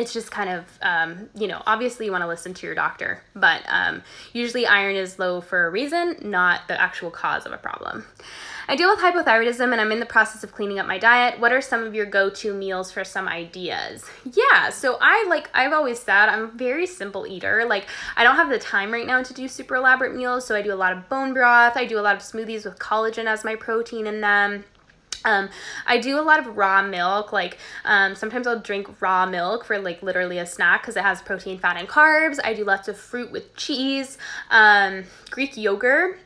it's just kind of, um, you know, obviously you want to listen to your doctor, but um, usually iron is low for a reason, not the actual cause of a problem. I deal with hypothyroidism and I'm in the process of cleaning up my diet. What are some of your go-to meals for some ideas? Yeah, so I like, I've always said I'm a very simple eater. Like, I don't have the time right now to do super elaborate meals, so I do a lot of bone broth. I do a lot of smoothies with collagen as my protein in them. Um, I do a lot of raw milk, like um, sometimes I'll drink raw milk for like literally a snack because it has protein, fat, and carbs. I do lots of fruit with cheese, um, Greek yogurt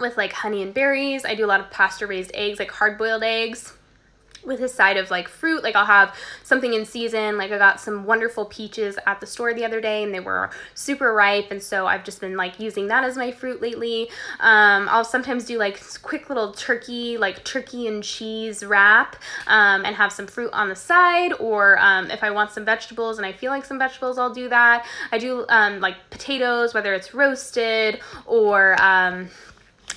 with like honey and berries. I do a lot of pasture raised eggs, like hard boiled eggs with a side of like fruit. Like I'll have something in season. Like I got some wonderful peaches at the store the other day and they were super ripe and so I've just been like using that as my fruit lately. Um, I'll sometimes do like quick little turkey like turkey and cheese wrap um, and have some fruit on the side or um, if I want some vegetables and I feel like some vegetables I'll do that. I do um, like potatoes whether it's roasted or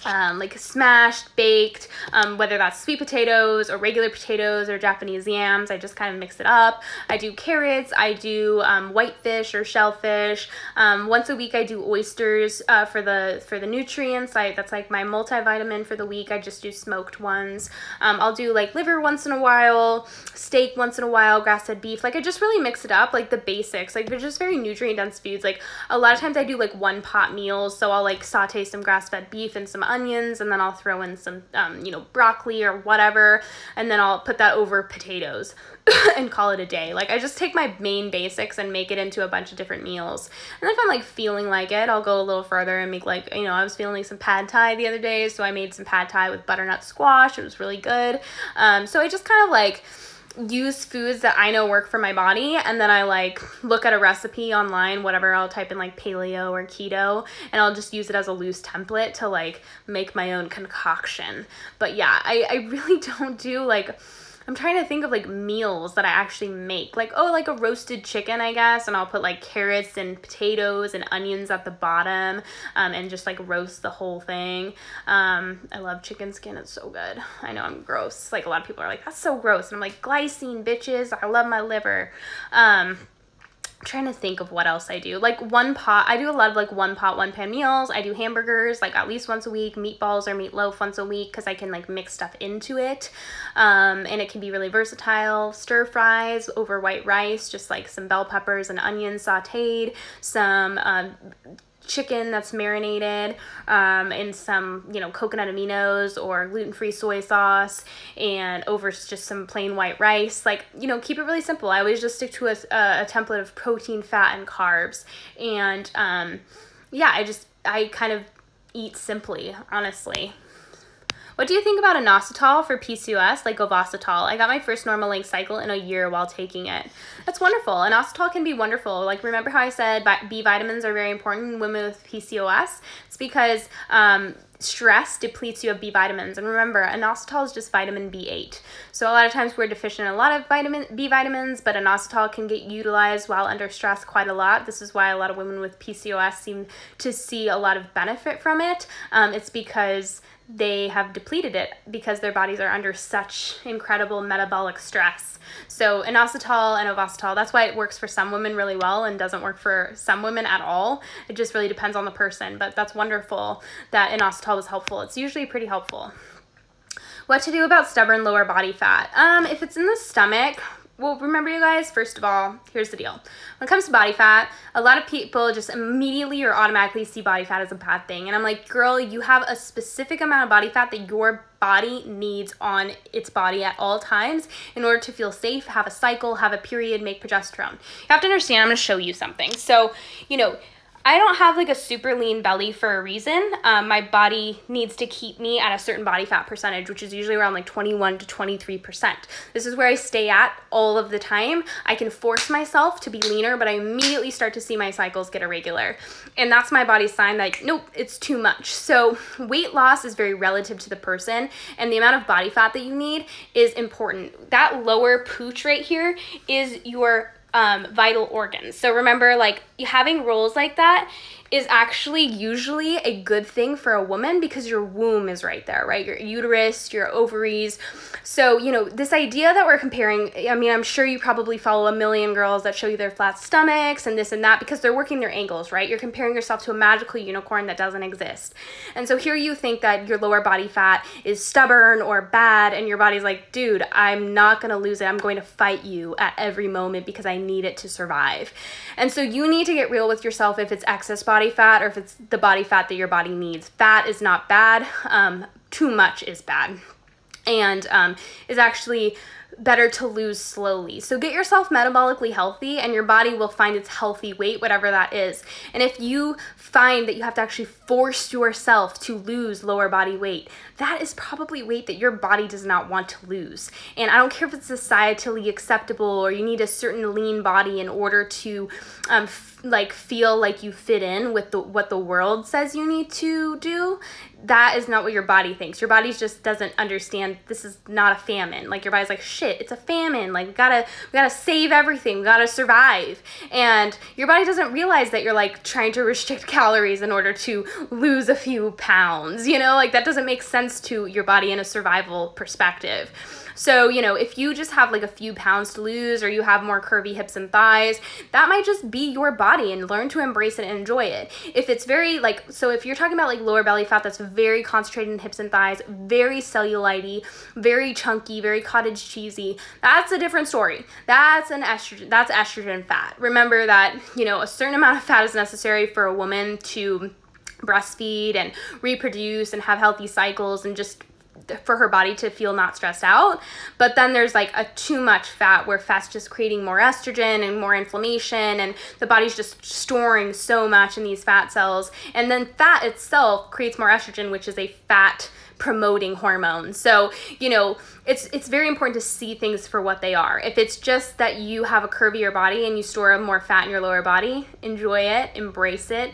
um, like smashed, baked, um, whether that's sweet potatoes or regular potatoes or Japanese yams. I just kind of mix it up. I do carrots. I do um, whitefish or shellfish. Um, once a week, I do oysters uh, for the for the nutrients. I, that's like my multivitamin for the week. I just do smoked ones. Um, I'll do like liver once in a while, steak once in a while, grass-fed beef. Like I just really mix it up, like the basics. Like they're just very nutrient-dense foods. Like a lot of times I do like one pot meals. So I'll like saute some grass-fed beef and some onions and then I'll throw in some, um, you know, broccoli or whatever. And then I'll put that over potatoes (coughs) and call it a day. Like I just take my main basics and make it into a bunch of different meals. And if I'm like feeling like it, I'll go a little further and make like, you know, I was feeling like some pad thai the other day. So I made some pad thai with butternut squash. It was really good. Um, so I just kind of like, use foods that I know work for my body and then I like look at a recipe online, whatever, I'll type in like paleo or keto and I'll just use it as a loose template to like make my own concoction. But yeah, I, I really (laughs) don't do like I'm trying to think of like meals that I actually make. Like, oh, like a roasted chicken, I guess, and I'll put like carrots and potatoes and onions at the bottom um, and just like roast the whole thing. Um, I love chicken skin. It's so good. I know I'm gross. Like a lot of people are like, that's so gross. And I'm like, glycine, bitches. I love my liver. Um, Trying to think of what else I do. Like one pot, I do a lot of like one pot, one pan meals. I do hamburgers like at least once a week, meatballs or meatloaf once a week because I can like mix stuff into it. Um, and it can be really versatile. Stir fries over white rice, just like some bell peppers and onions sauteed, some um, chicken that's marinated um, in some, you know, coconut aminos or gluten-free soy sauce and over just some plain white rice. Like, you know, keep it really simple. I always just stick to a, a template of protein, fat, and carbs. And um, yeah, I just, I kind of eat simply, honestly. What do you think about inositol for PCOS, like Ovasitol? I got my first normal length cycle in a year while taking it. That's wonderful. Inositol can be wonderful. Like, remember how I said B vitamins are very important in women with PCOS? It's because um, stress depletes you of B vitamins. And remember, inositol is just vitamin B8. So a lot of times we're deficient in a lot of vitamin B vitamins, but inositol can get utilized while under stress quite a lot. This is why a lot of women with PCOS seem to see a lot of benefit from it. Um, it's because they have depleted it because their bodies are under such incredible metabolic stress. So inositol and ovasitol, that's why it works for some women really well and doesn't work for some women at all. It just really depends on the person, but that's wonderful that inositol was helpful. It's usually pretty helpful. What to do about stubborn lower body fat? Um, if it's in the stomach, well, remember you guys, first of all, here's the deal. When it comes to body fat, a lot of people just immediately or automatically see body fat as a bad thing. And I'm like, girl, you have a specific amount of body fat that your body needs on its body at all times in order to feel safe, have a cycle, have a period, make progesterone. You have to understand, I'm gonna show you something. So, you know, I don't have like a super lean belly for a reason. Um, my body needs to keep me at a certain body fat percentage, which is usually around like 21 to 23%. This is where I stay at all of the time. I can force myself to be leaner, but I immediately start to see my cycles get irregular. And that's my body's sign that, nope, it's too much. So weight loss is very relative to the person, and the amount of body fat that you need is important. That lower pooch right here is your um, vital organs. So remember, like having rolls like that is actually usually a good thing for a woman because your womb is right there, right? Your uterus, your ovaries. So, you know, this idea that we're comparing, I mean, I'm sure you probably follow a million girls that show you their flat stomachs and this and that because they're working their angles, right? You're comparing yourself to a magical unicorn that doesn't exist. And so here you think that your lower body fat is stubborn or bad, and your body's like, dude, I'm not gonna lose it. I'm going to fight you at every moment because I need it to survive. And so you need to get real with yourself if it's excess body body fat or if it's the body fat that your body needs. Fat is not bad, um, too much is bad, and um, is actually better to lose slowly. So get yourself metabolically healthy and your body will find its healthy weight, whatever that is. And if you find that you have to actually force yourself to lose lower body weight, that is probably weight that your body does not want to lose. And I don't care if it's societally acceptable or you need a certain lean body in order to um, like feel like you fit in with the what the world says you need to do that is not what your body thinks. Your body just doesn't understand this is not a famine. Like your body's like shit it's a famine. Like we gotta we gotta save everything. We gotta survive. And your body doesn't realize that you're like trying to restrict (laughs) calories in order to lose a few pounds you know? Like that doesn't make sense to your body in a survival perspective so, you know, if you just have like a few pounds to lose or you have more curvy hips and thighs, that might just be your body and learn to embrace it and enjoy it. If it's very like, so if you're talking about like lower belly fat that's very concentrated in hips and thighs, very cellulite, very chunky, very cottage cheesy, that's a different story. That's an estrogen, that's estrogen fat. Remember that, you know, a certain amount of fat is necessary for a woman to breastfeed and reproduce and have healthy cycles and just for her body to feel not stressed out. But then there's like a too much fat where fat's just creating more estrogen and more inflammation and the body's just storing so much in these fat cells. And then fat itself creates more estrogen, which is a fat promoting hormone. So, you know, it's it's very important to see things for what they are. If it's just that you have a curvier body and you store more fat in your lower body, enjoy it, embrace it.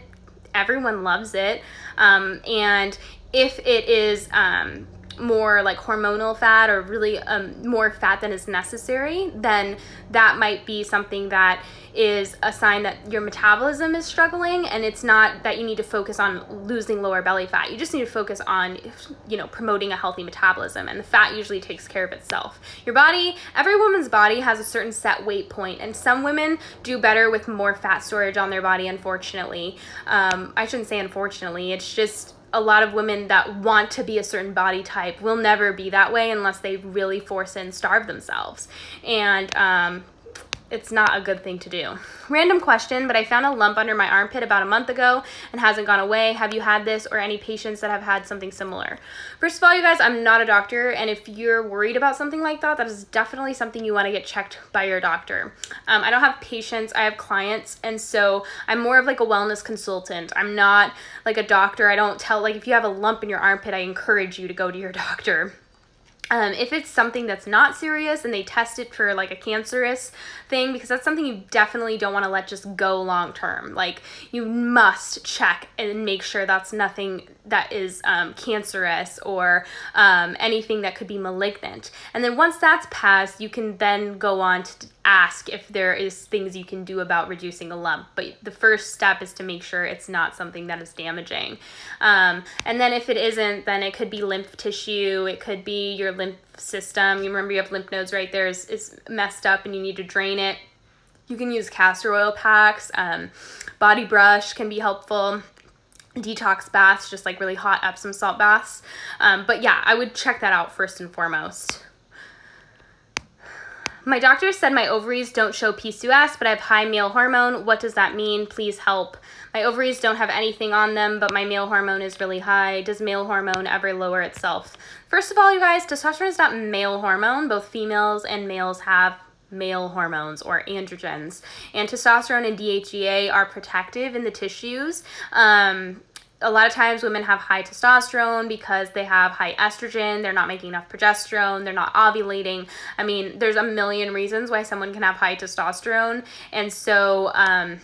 Everyone loves it. Um, and if it is um, more like hormonal fat or really um, more fat than is necessary, then that might be something that is a sign that your metabolism is struggling and it's not that you need to focus on losing lower belly fat. You just need to focus on, you know, promoting a healthy metabolism and the fat usually takes care of itself. Your body, every woman's body has a certain set weight point and some women do better with more fat storage on their body, unfortunately. Um, I shouldn't say unfortunately, it's just a lot of women that want to be a certain body type will never be that way unless they really force and starve themselves. And um, it's not a good thing to do. Random question, but I found a lump under my armpit about a month ago and hasn't gone away. Have you had this or any patients that have had something similar? First of all, you guys, I'm not a doctor, and if you're worried about something like that, that is definitely something you want to get checked by your doctor. Um, I don't have patients, I have clients, and so I'm more of like a wellness consultant. I'm not like a doctor. I don't tell, like, if you have a lump in your armpit, I encourage you to go to your (laughs) doctor. Um, if it's something that's not serious and they test it for like a cancerous thing, because that's something you definitely don't want to let just go long term. Like you must check and make sure that's nothing that is um, cancerous or um, anything that could be malignant. And then once that's passed, you can then go on to ask if there is things you can do about reducing a lump. But the first step is to make sure it's not something that is damaging. Um, and then if it isn't, then it could be lymph tissue, it could be your lymph system. You remember you have lymph nodes right there is, is messed up and you need to drain it. You can use castor oil packs. Um, body brush can be helpful detox baths, just like really hot Epsom salt baths. Um, but yeah, I would check that out first and foremost. My doctor said my ovaries don't show PCOS, but I have high male hormone. What does that mean? Please help. My ovaries don't have anything on them, but my male hormone is really high. Does male hormone ever lower itself? First of all, you guys, testosterone is not male hormone. Both females and males have male hormones or androgens. And testosterone and DHEA are protective in the tissues. Um, a lot of times women have high testosterone because they have high estrogen, they're not making enough progesterone, they're not ovulating. I mean, there's a million reasons why someone can have high testosterone. And so, um,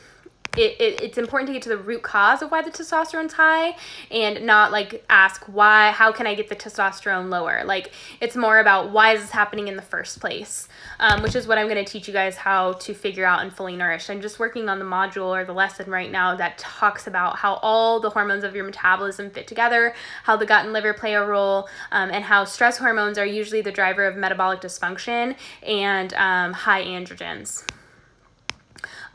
it, it, it's important to get to the root cause of why the testosterone's high and not like ask why how can i get the testosterone lower? Like it's more about why is this happening in the first place um, which is what i'm going to teach you guys how to figure out and fully nourish. I'm just working on the module or the lesson right now that talks about how all the hormones of your metabolism fit together how the gut and liver play a role um, and how stress hormones are usually the driver of metabolic dysfunction and um, high androgens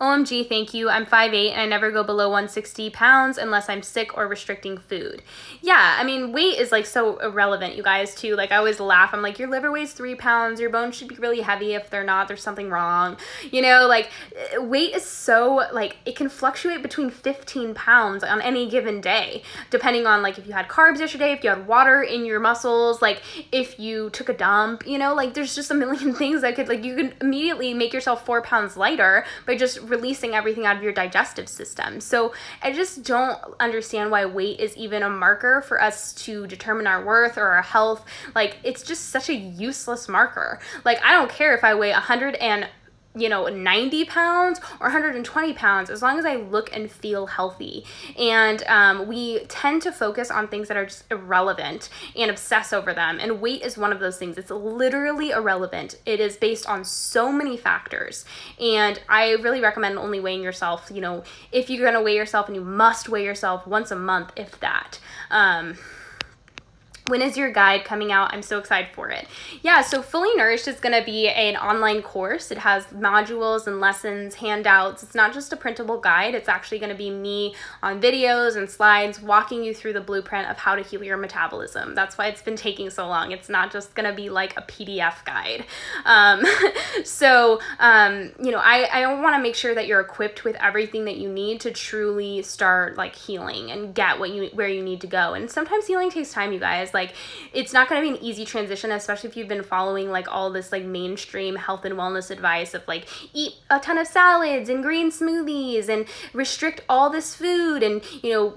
OMG, thank you. I'm 5'8 and I never go below 160 pounds unless I'm sick or restricting food. Yeah, I mean, weight is like so irrelevant, you guys, too. Like, I always laugh. I'm like, your liver weighs three pounds. Your bones should be really heavy. If they're not, there's something wrong. You know, like, eh, weight is so, like, it can fluctuate between 15 pounds on any given day, depending on, like, if you had carbs yesterday, if you had water in your muscles, like, if you took a dump, you know, like, there's just a million (laughs) things that could, like, you can immediately make yourself four pounds lighter by just releasing everything out of your digestive system. So I just don't understand why weight is even a marker for us to determine our worth or our health. Like it's just such a useless marker. Like I don't care if I weigh 100 and you know 90 pounds or 120 pounds as long as i look and feel healthy. And um, we tend to focus on things that are just irrelevant and obsess over them. And weight is one of those things. It's literally irrelevant. It is based on so many factors. And i really recommend only weighing yourself you know if you're going to weigh yourself and you must weigh yourself once a month if that. Um, when is your guide coming out? I'm so excited for it. Yeah, so Fully Nourished is going to be an online course. It has modules and lessons, handouts. It's not just a printable guide. It's actually going to be me on videos and slides walking you through the blueprint of how to heal your metabolism. That's why it's been taking so long. It's not just going to be like a PDF guide. Um, (laughs) so, um, you know, I, I want to make sure that you're equipped with everything that you need to truly start like healing and get what you where you need to go. And sometimes healing takes time, you guys like it's not going to be an easy transition especially if you've been following like all this like mainstream health and wellness advice of like eat a ton of salads and green smoothies and restrict all this food and you know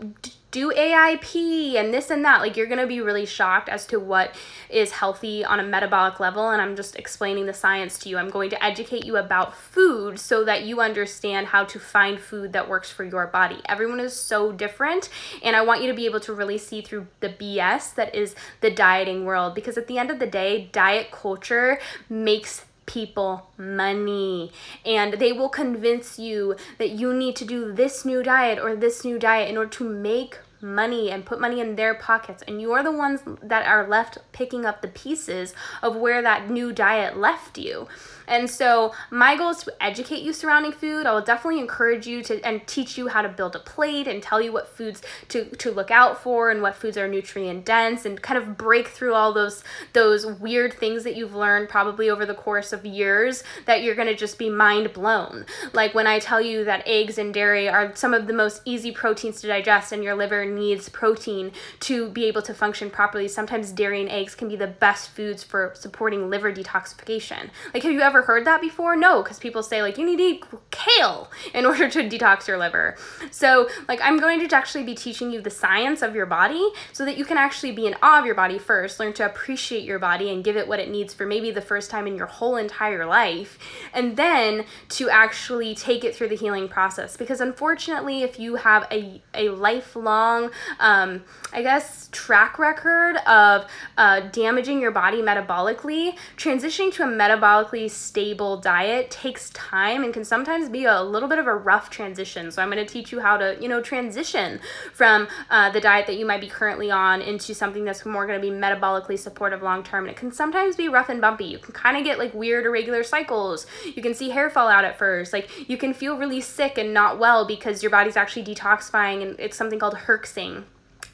do AIP and this and that. Like you're going to be really shocked as to what is healthy on a metabolic level and I'm just explaining the science to you. I'm going to educate you about food so that you understand how to find food that works for your body. Everyone is so different and I want you to be able to really see through the BS that is the dieting world because at the end of the day, diet culture makes people money. And they will convince you that you need to do this new diet or this new diet in order to make money and put money in their pockets. And you're the ones that are left picking up the pieces of where that new diet left you and so my goal is to educate you surrounding food. I will definitely encourage you to and teach you how to build a plate and tell you what foods to, to look out for and what foods are nutrient dense and kind of break through all those those weird things that you've learned probably over the course of years that you're going to just be mind blown. Like when I tell you that eggs and dairy are some of the most easy proteins to digest and your liver needs protein to be able to function properly. Sometimes dairy and eggs can be the best foods for supporting liver detoxification. Like, have you ever heard that before? No, because people say, like, you need to eat kale in (laughs) order to detox your liver. So, like, I'm going to actually be teaching you the science of your body so that you can actually be in awe of your body first, learn to appreciate your body and give it what it needs for maybe the first time in your whole entire life, and then to actually take it through the healing process. Because unfortunately, if you have a, a lifelong, um, I guess, track record of uh, damaging your body metabolically, transitioning to a metabolically stable diet takes time and can sometimes be a little bit of a rough transition. So I'm going to teach you how to, you know, transition from uh, the diet that you might be currently on into something that's more going to be metabolically supportive long term. And it can sometimes be rough and bumpy. You can kind of get like weird irregular cycles. You can see hair fall out at first. Like you can feel really sick and not well because your body's actually detoxifying and it's something called herxing.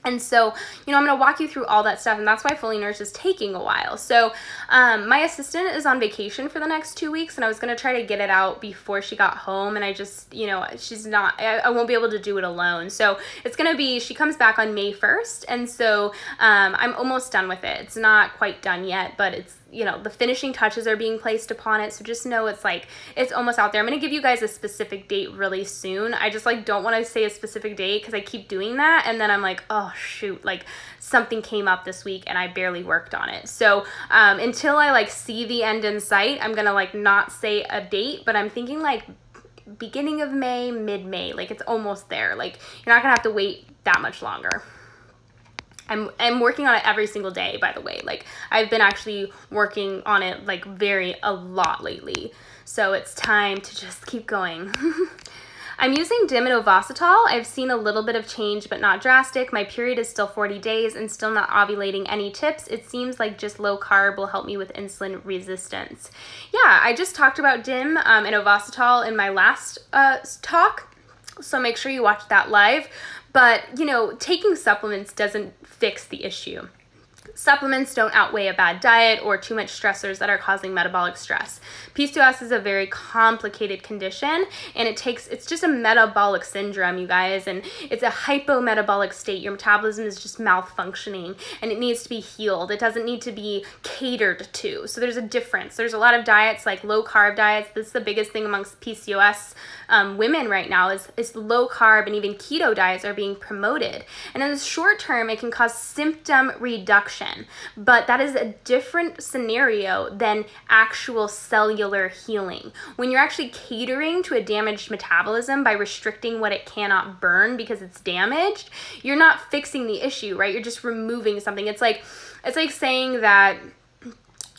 And so, you know, I'm going to walk you through all that stuff, and that's why Fully Nourished is taking a while. So, um, my assistant is on vacation for the next two weeks, and I was going to try to get it out before she got home, and I just, you know, she's not, I, I won't be able to do it alone. So, it's going to be, she comes back on May 1st, and so um, I'm almost done with it. It's not quite done yet, but it's you know, the finishing touches are being placed upon it. So just know it's like, it's almost out there. I'm going to give you guys a specific date really soon. I just like don't want to say a specific date because I keep doing that. And then I'm like, oh shoot, like something came up this week and I barely worked on it. So um, until I like see the end in sight, I'm going to like not say a date, but I'm thinking like beginning of May, mid-May. Like it's almost there. Like you're not going to have to wait that much longer. I'm, I'm working on it every single day, by the way. Like, I've been actually working on it, like, very, a lot lately. So it's time to just keep going. (laughs) I'm using DIM and Ovasitol. I've seen a little bit of change, but not drastic. My period is still 40 days and still not ovulating. Any tips? It seems like just low carb will help me with insulin resistance. Yeah, I just talked about DIM um, and Ovasitol in my last uh, talk, so make sure you watch that live. But, you know, taking supplements doesn't fix the issue supplements don't outweigh a bad diet or too much stressors that are causing metabolic stress. PCOS is a very complicated condition and it takes, it's just a metabolic syndrome, you guys, and it's a hypometabolic state. Your metabolism is just malfunctioning and it needs to be healed. It doesn't need to be catered to. So there's a difference. There's a lot of diets like low carb diets. This is the biggest thing amongst PCOS um, women right now is, is low carb and even keto diets are being promoted. And in the short term, it can cause symptom reduction but that is a different scenario than actual cellular healing. When you're actually catering to a damaged metabolism by restricting what it cannot burn because it's damaged, you're not fixing the issue, right? You're just removing something. It's like it's like saying that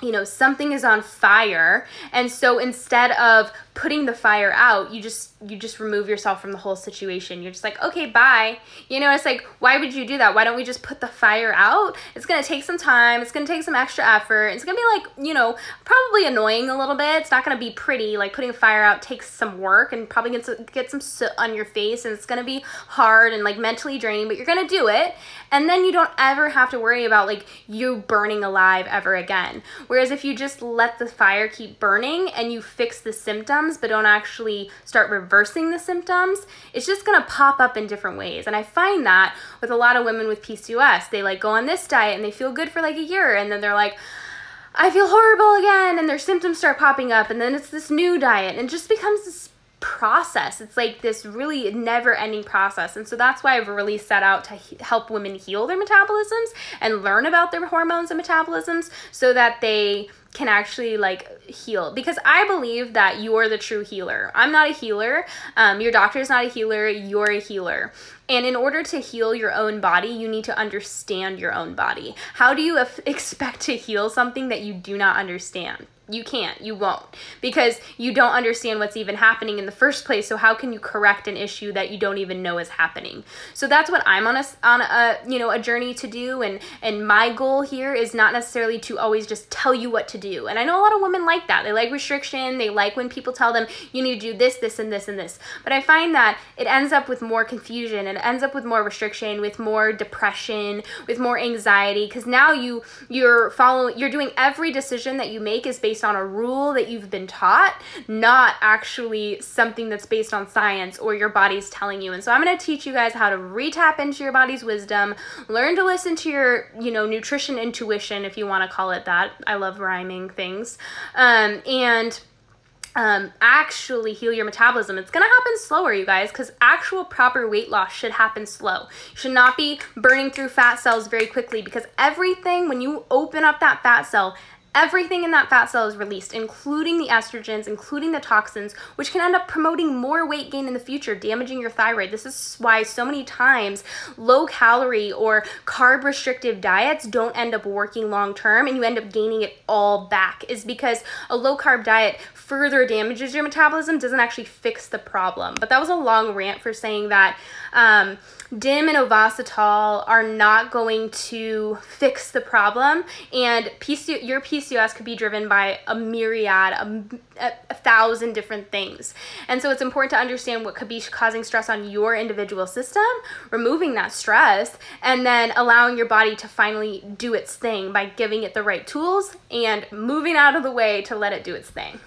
you know something is on fire and so instead of putting the fire out you just you just remove yourself from the whole situation. You're just like okay bye. You know it's like why would you do that? Why don't we just put the fire out? It's gonna take some time it's gonna take some extra effort it's gonna be like you know probably annoying a little bit. It's not gonna be pretty like putting a fire out takes some work and probably gets get some soot on your face and it's gonna be hard and like mentally draining but you're gonna do it. And then you don't ever have to worry about like you burning alive ever again. Whereas if you just let the fire keep burning and you fix the symptoms symptoms but don't actually start reversing the symptoms, it's just gonna pop up in different ways. And I find that with a lot of women with PCOS, they like go on this diet and they feel good for like a year and then they're like, I feel horrible again, and their symptoms start popping up, and then it's this new diet, and it just becomes this process. It's like this really never ending process. And so that's why I've really set out to he- help women heal their metabolisms and learn about their hormones and metabolisms so that they can actually like heal because I believe that you're the true healer. I'm not a healer. Um, your doctor is not a healer. You're a healer. And in order to heal your own body, you need to understand your own body. How do you (laughs) expect to heal something that you do not understand? You can't, you won't, because you don't understand what's even happening in the first place. So how can you correct an issue that you don't even know is happening? So that's what I'm on a on a you know a journey to do, and and my goal here is not necessarily to always just tell you what to do. And I know a lot of women like that. They like restriction. They like when people tell them you need to do this, this, and this, and this. But I find that it ends up with more confusion and it ends up with more restriction, with more depression, with more anxiety. Because now you you're following, you're doing every decision that you make is based on a rule that you've been taught, not actually something that's based on science or your body's telling you. And so I'm going to teach you guys how to retap into your body's wisdom, learn to listen to your, you know, nutrition intuition, if you want to call it that. I love rhyming things. Um, and um, actually heal your metabolism. It's gonna happen slower, you guys, because actual proper weight loss should happen slow. You should not be burning through fat cells very quickly because everything, when you open up that fat cell, Everything in that fat cell is released, including the estrogens, including the toxins, which can end up promoting more weight gain in the future, damaging your thyroid. This is why so many times low calorie or carb restrictive diets don't end up working long term and you end up gaining it all back, is because a low carb diet further damages your metabolism, doesn't actually fix the problem. But that was a long rant for saying that um, DIM and Ovasitol are not going to fix the problem, and PC- your PCOS could be driven by a myriad, a, a thousand different things. And so it's important to understand what could be causing stress on your individual system, removing that stress, and then allowing your body to finally do its thing by giving it the right tools and moving out of the way to let it do its thing.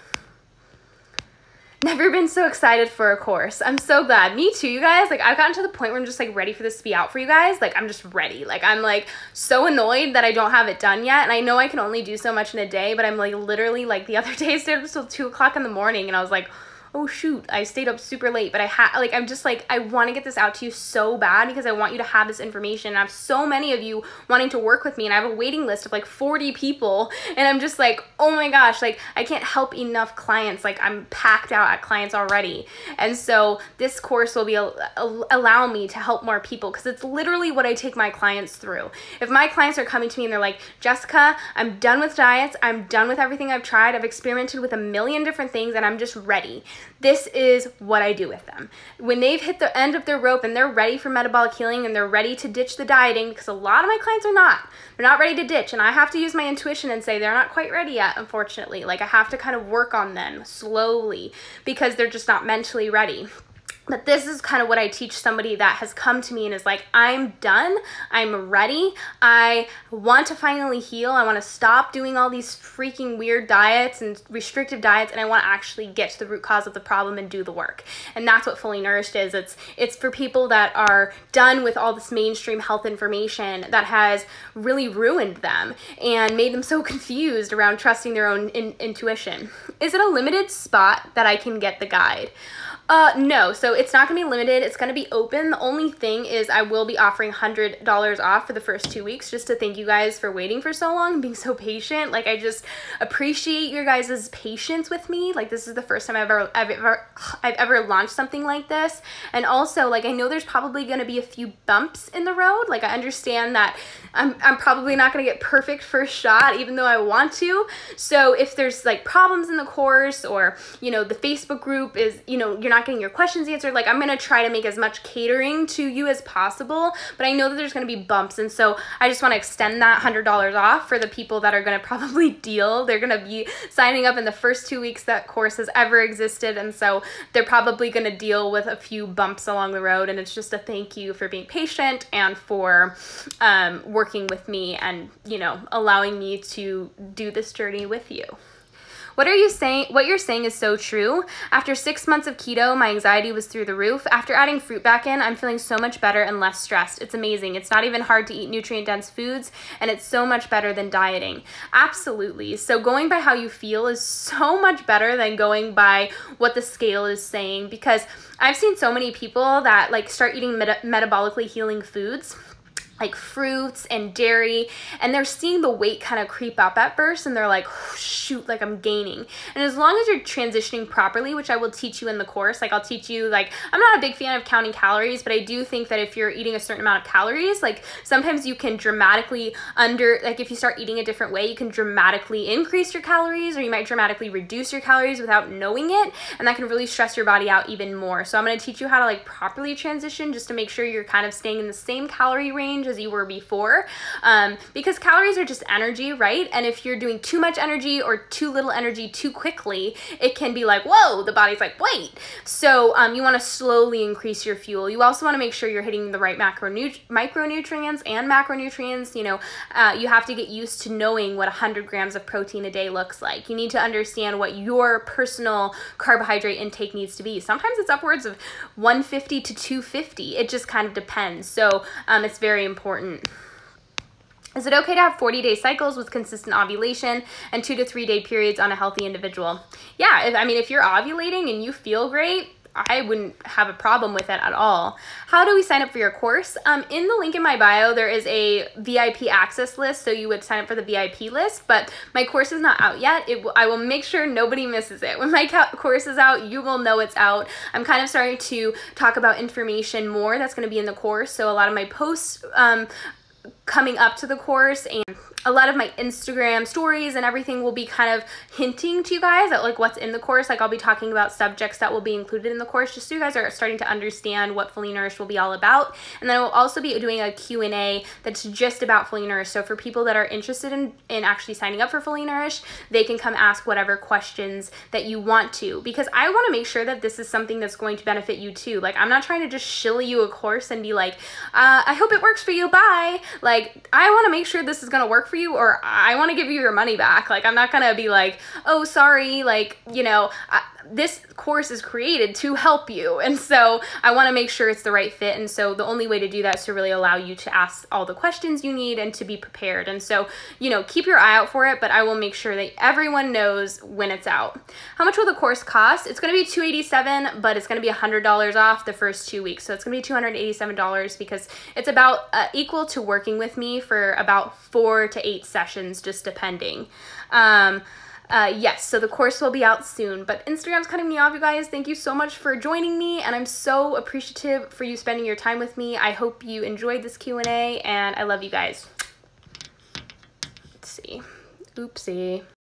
Never been so excited for a course. I'm so glad. Me too, you guys. Like, I've gotten to the point where I'm just like ready for this to be out for you guys. Like, I'm just ready. Like, I'm like so annoyed that I don't have it done yet. And I know I can only do so much in a day, but I'm like literally like the other (laughs) day I stayed up until two o'clock in the morning and I was like, oh shoot, I stayed up super late, but I had like I'm just like I want to get this out to you so bad because I want you to have this information. And I have so many of you wanting to work with me and I have a waiting list of like 40 people and I'm just like, "Oh my gosh, like I can't help enough clients. Like I'm packed out at clients already." And so this course will be a, a, allow me to help more people because it's literally what I take my clients through. If my clients are coming to me and they're like, "Jessica, I'm done with diets. I'm done with everything I've tried. I've experimented with a million different things and I'm just ready." This is what I do with them. When they've hit the end of their rope and they're ready for metabolic healing and they're ready to ditch the dieting, because a lot of my clients are not. They're not ready to ditch. And I have to use my intuition and say they're not quite ready yet, unfortunately. Like I have to kind of work on them slowly because they're just not mentally ready but this is kind of what I teach somebody that has come to me and is like, I'm done. I'm ready. I want to finally heal. I want to stop doing all these freaking weird diets and restrictive diets and I want to actually get to the root cause of the problem and do the work. And that's what fully nourished is. It's it's for people that are done with all this mainstream health information that has really ruined them and made them so (laughs) confused around trusting their own in intuition. Is it a limited spot that I can get the guide? Uh, no, so it's not gonna be limited. It's gonna be open. The only thing is I will be offering $100 off for the first two weeks just to thank you guys for waiting for so long and being so patient. Like, I just appreciate your guys' patience with me. Like, this is the first time I've ever, I've ever, (sighs) I've ever launched something like this. And also, like, I know there's probably gonna be a few bumps in the road. Like, I understand that I'm, I'm probably not gonna get perfect first shot, even though I want to. So if there's like problems in the course or, you know, the Facebook group is, you know, you're not not getting your questions answered, like I'm gonna try to make as much catering to you as possible, but I know that there's gonna be bumps. And so I just wanna extend that $100 off for the people that are gonna (laughs) probably deal. They're gonna be signing up in the first two weeks that course has ever existed. And so they're probably gonna deal with a few bumps along the road. And it's just a thank you for being patient and for um, working with me and, you know, allowing me to do this journey with you. What are you saying? What you're saying is so true. After six months of keto, my anxiety was through the roof. After adding fruit back in, I'm feeling so much better and less stressed. It's amazing. It's not even hard to eat nutrient dense foods, and it's so much better than dieting. Absolutely. So going by how you feel is so much better than going by what the scale is saying because I've seen so many people that like start eating meta metabolically healing foods like fruits and dairy and they're seeing the weight kind of creep up at first and they're like shoot like i'm gaining. And as long as you're transitioning properly which i will teach you in the course like i'll teach you like i'm not a big fan of counting calories but i do think that if you're eating a certain amount of calories like sometimes you can dramatically under like if you start eating a different way you can dramatically increase your calories or you might dramatically reduce your calories without knowing it and that can really stress your body out even more. So i'm going to teach you how to like properly transition just to make sure you're kind of staying in the same calorie range as you were before um, because calories are just energy, right? And if you're doing too much energy or too little energy too quickly, it can be like, whoa, the body's like, wait. So um, you want to slowly increase your fuel. You also want to make sure you're hitting the right macronut- micronutrients and macronutrients. You know, uh, you have to get used to knowing what 100 grams of protein a day looks like. You need to understand what your personal carbohydrate intake needs to be. Sometimes it's upwards of 150 to 250. It just kind of depends. So um, it's very important. Is it okay to have 40 day cycles with consistent ovulation and two to three day periods on a healthy individual? Yeah, if, I mean, if you're ovulating and you feel great, I wouldn't have a problem with it at all. How do we sign up for your course? Um, in the link in my bio, there is a VIP access list, so you would sign up for the VIP list, but my course is not out yet. It I will make sure nobody misses it. (laughs) When my course is out, you will know it's out. I'm kind of starting to talk about information more that's going to be in the course, so a lot of my posts um, coming up to the course and a lot of my Instagram stories and everything will be kind of hinting to you guys at like what's in the course. Like I'll be talking about subjects that will be included in the course just so you guys are starting to understand what Fully Nourished will be all about. And then I will also be doing a Q&A that's just about Fully Nourished. So for people that are interested in, in actually signing up for Fully Nourished, they can come ask whatever questions that you want to because I want to make sure that this is something that's going to benefit you too. Like I'm not trying to just shill you a course and be like, uh, I hope it works for you, bye. Like I want to make sure this is going to work for you or I want to give you your money back. Like, I'm not going to be like, oh, sorry, like, you know, this course is created to help you. And so I want to make sure it's the right fit. And so the only way to do that is to really allow you to ask all the questions you need and to be prepared. And so, you know, keep your eye out for it, but I will make sure that everyone knows when it's out. How much will the course cost? It's going to be 287, but it's going to be $100 off the first two weeks. So it's going to be $287 because it's about uh, equal to working with me for about four to eight sessions, just depending. Um, uh, yes, so the course will be out soon, but Instagram's cutting me off, you guys. Thank you so much for joining me, and I'm so appreciative for you spending your time with me. I hope you enjoyed this Q&A, and I love you guys. Let's see. Oopsie.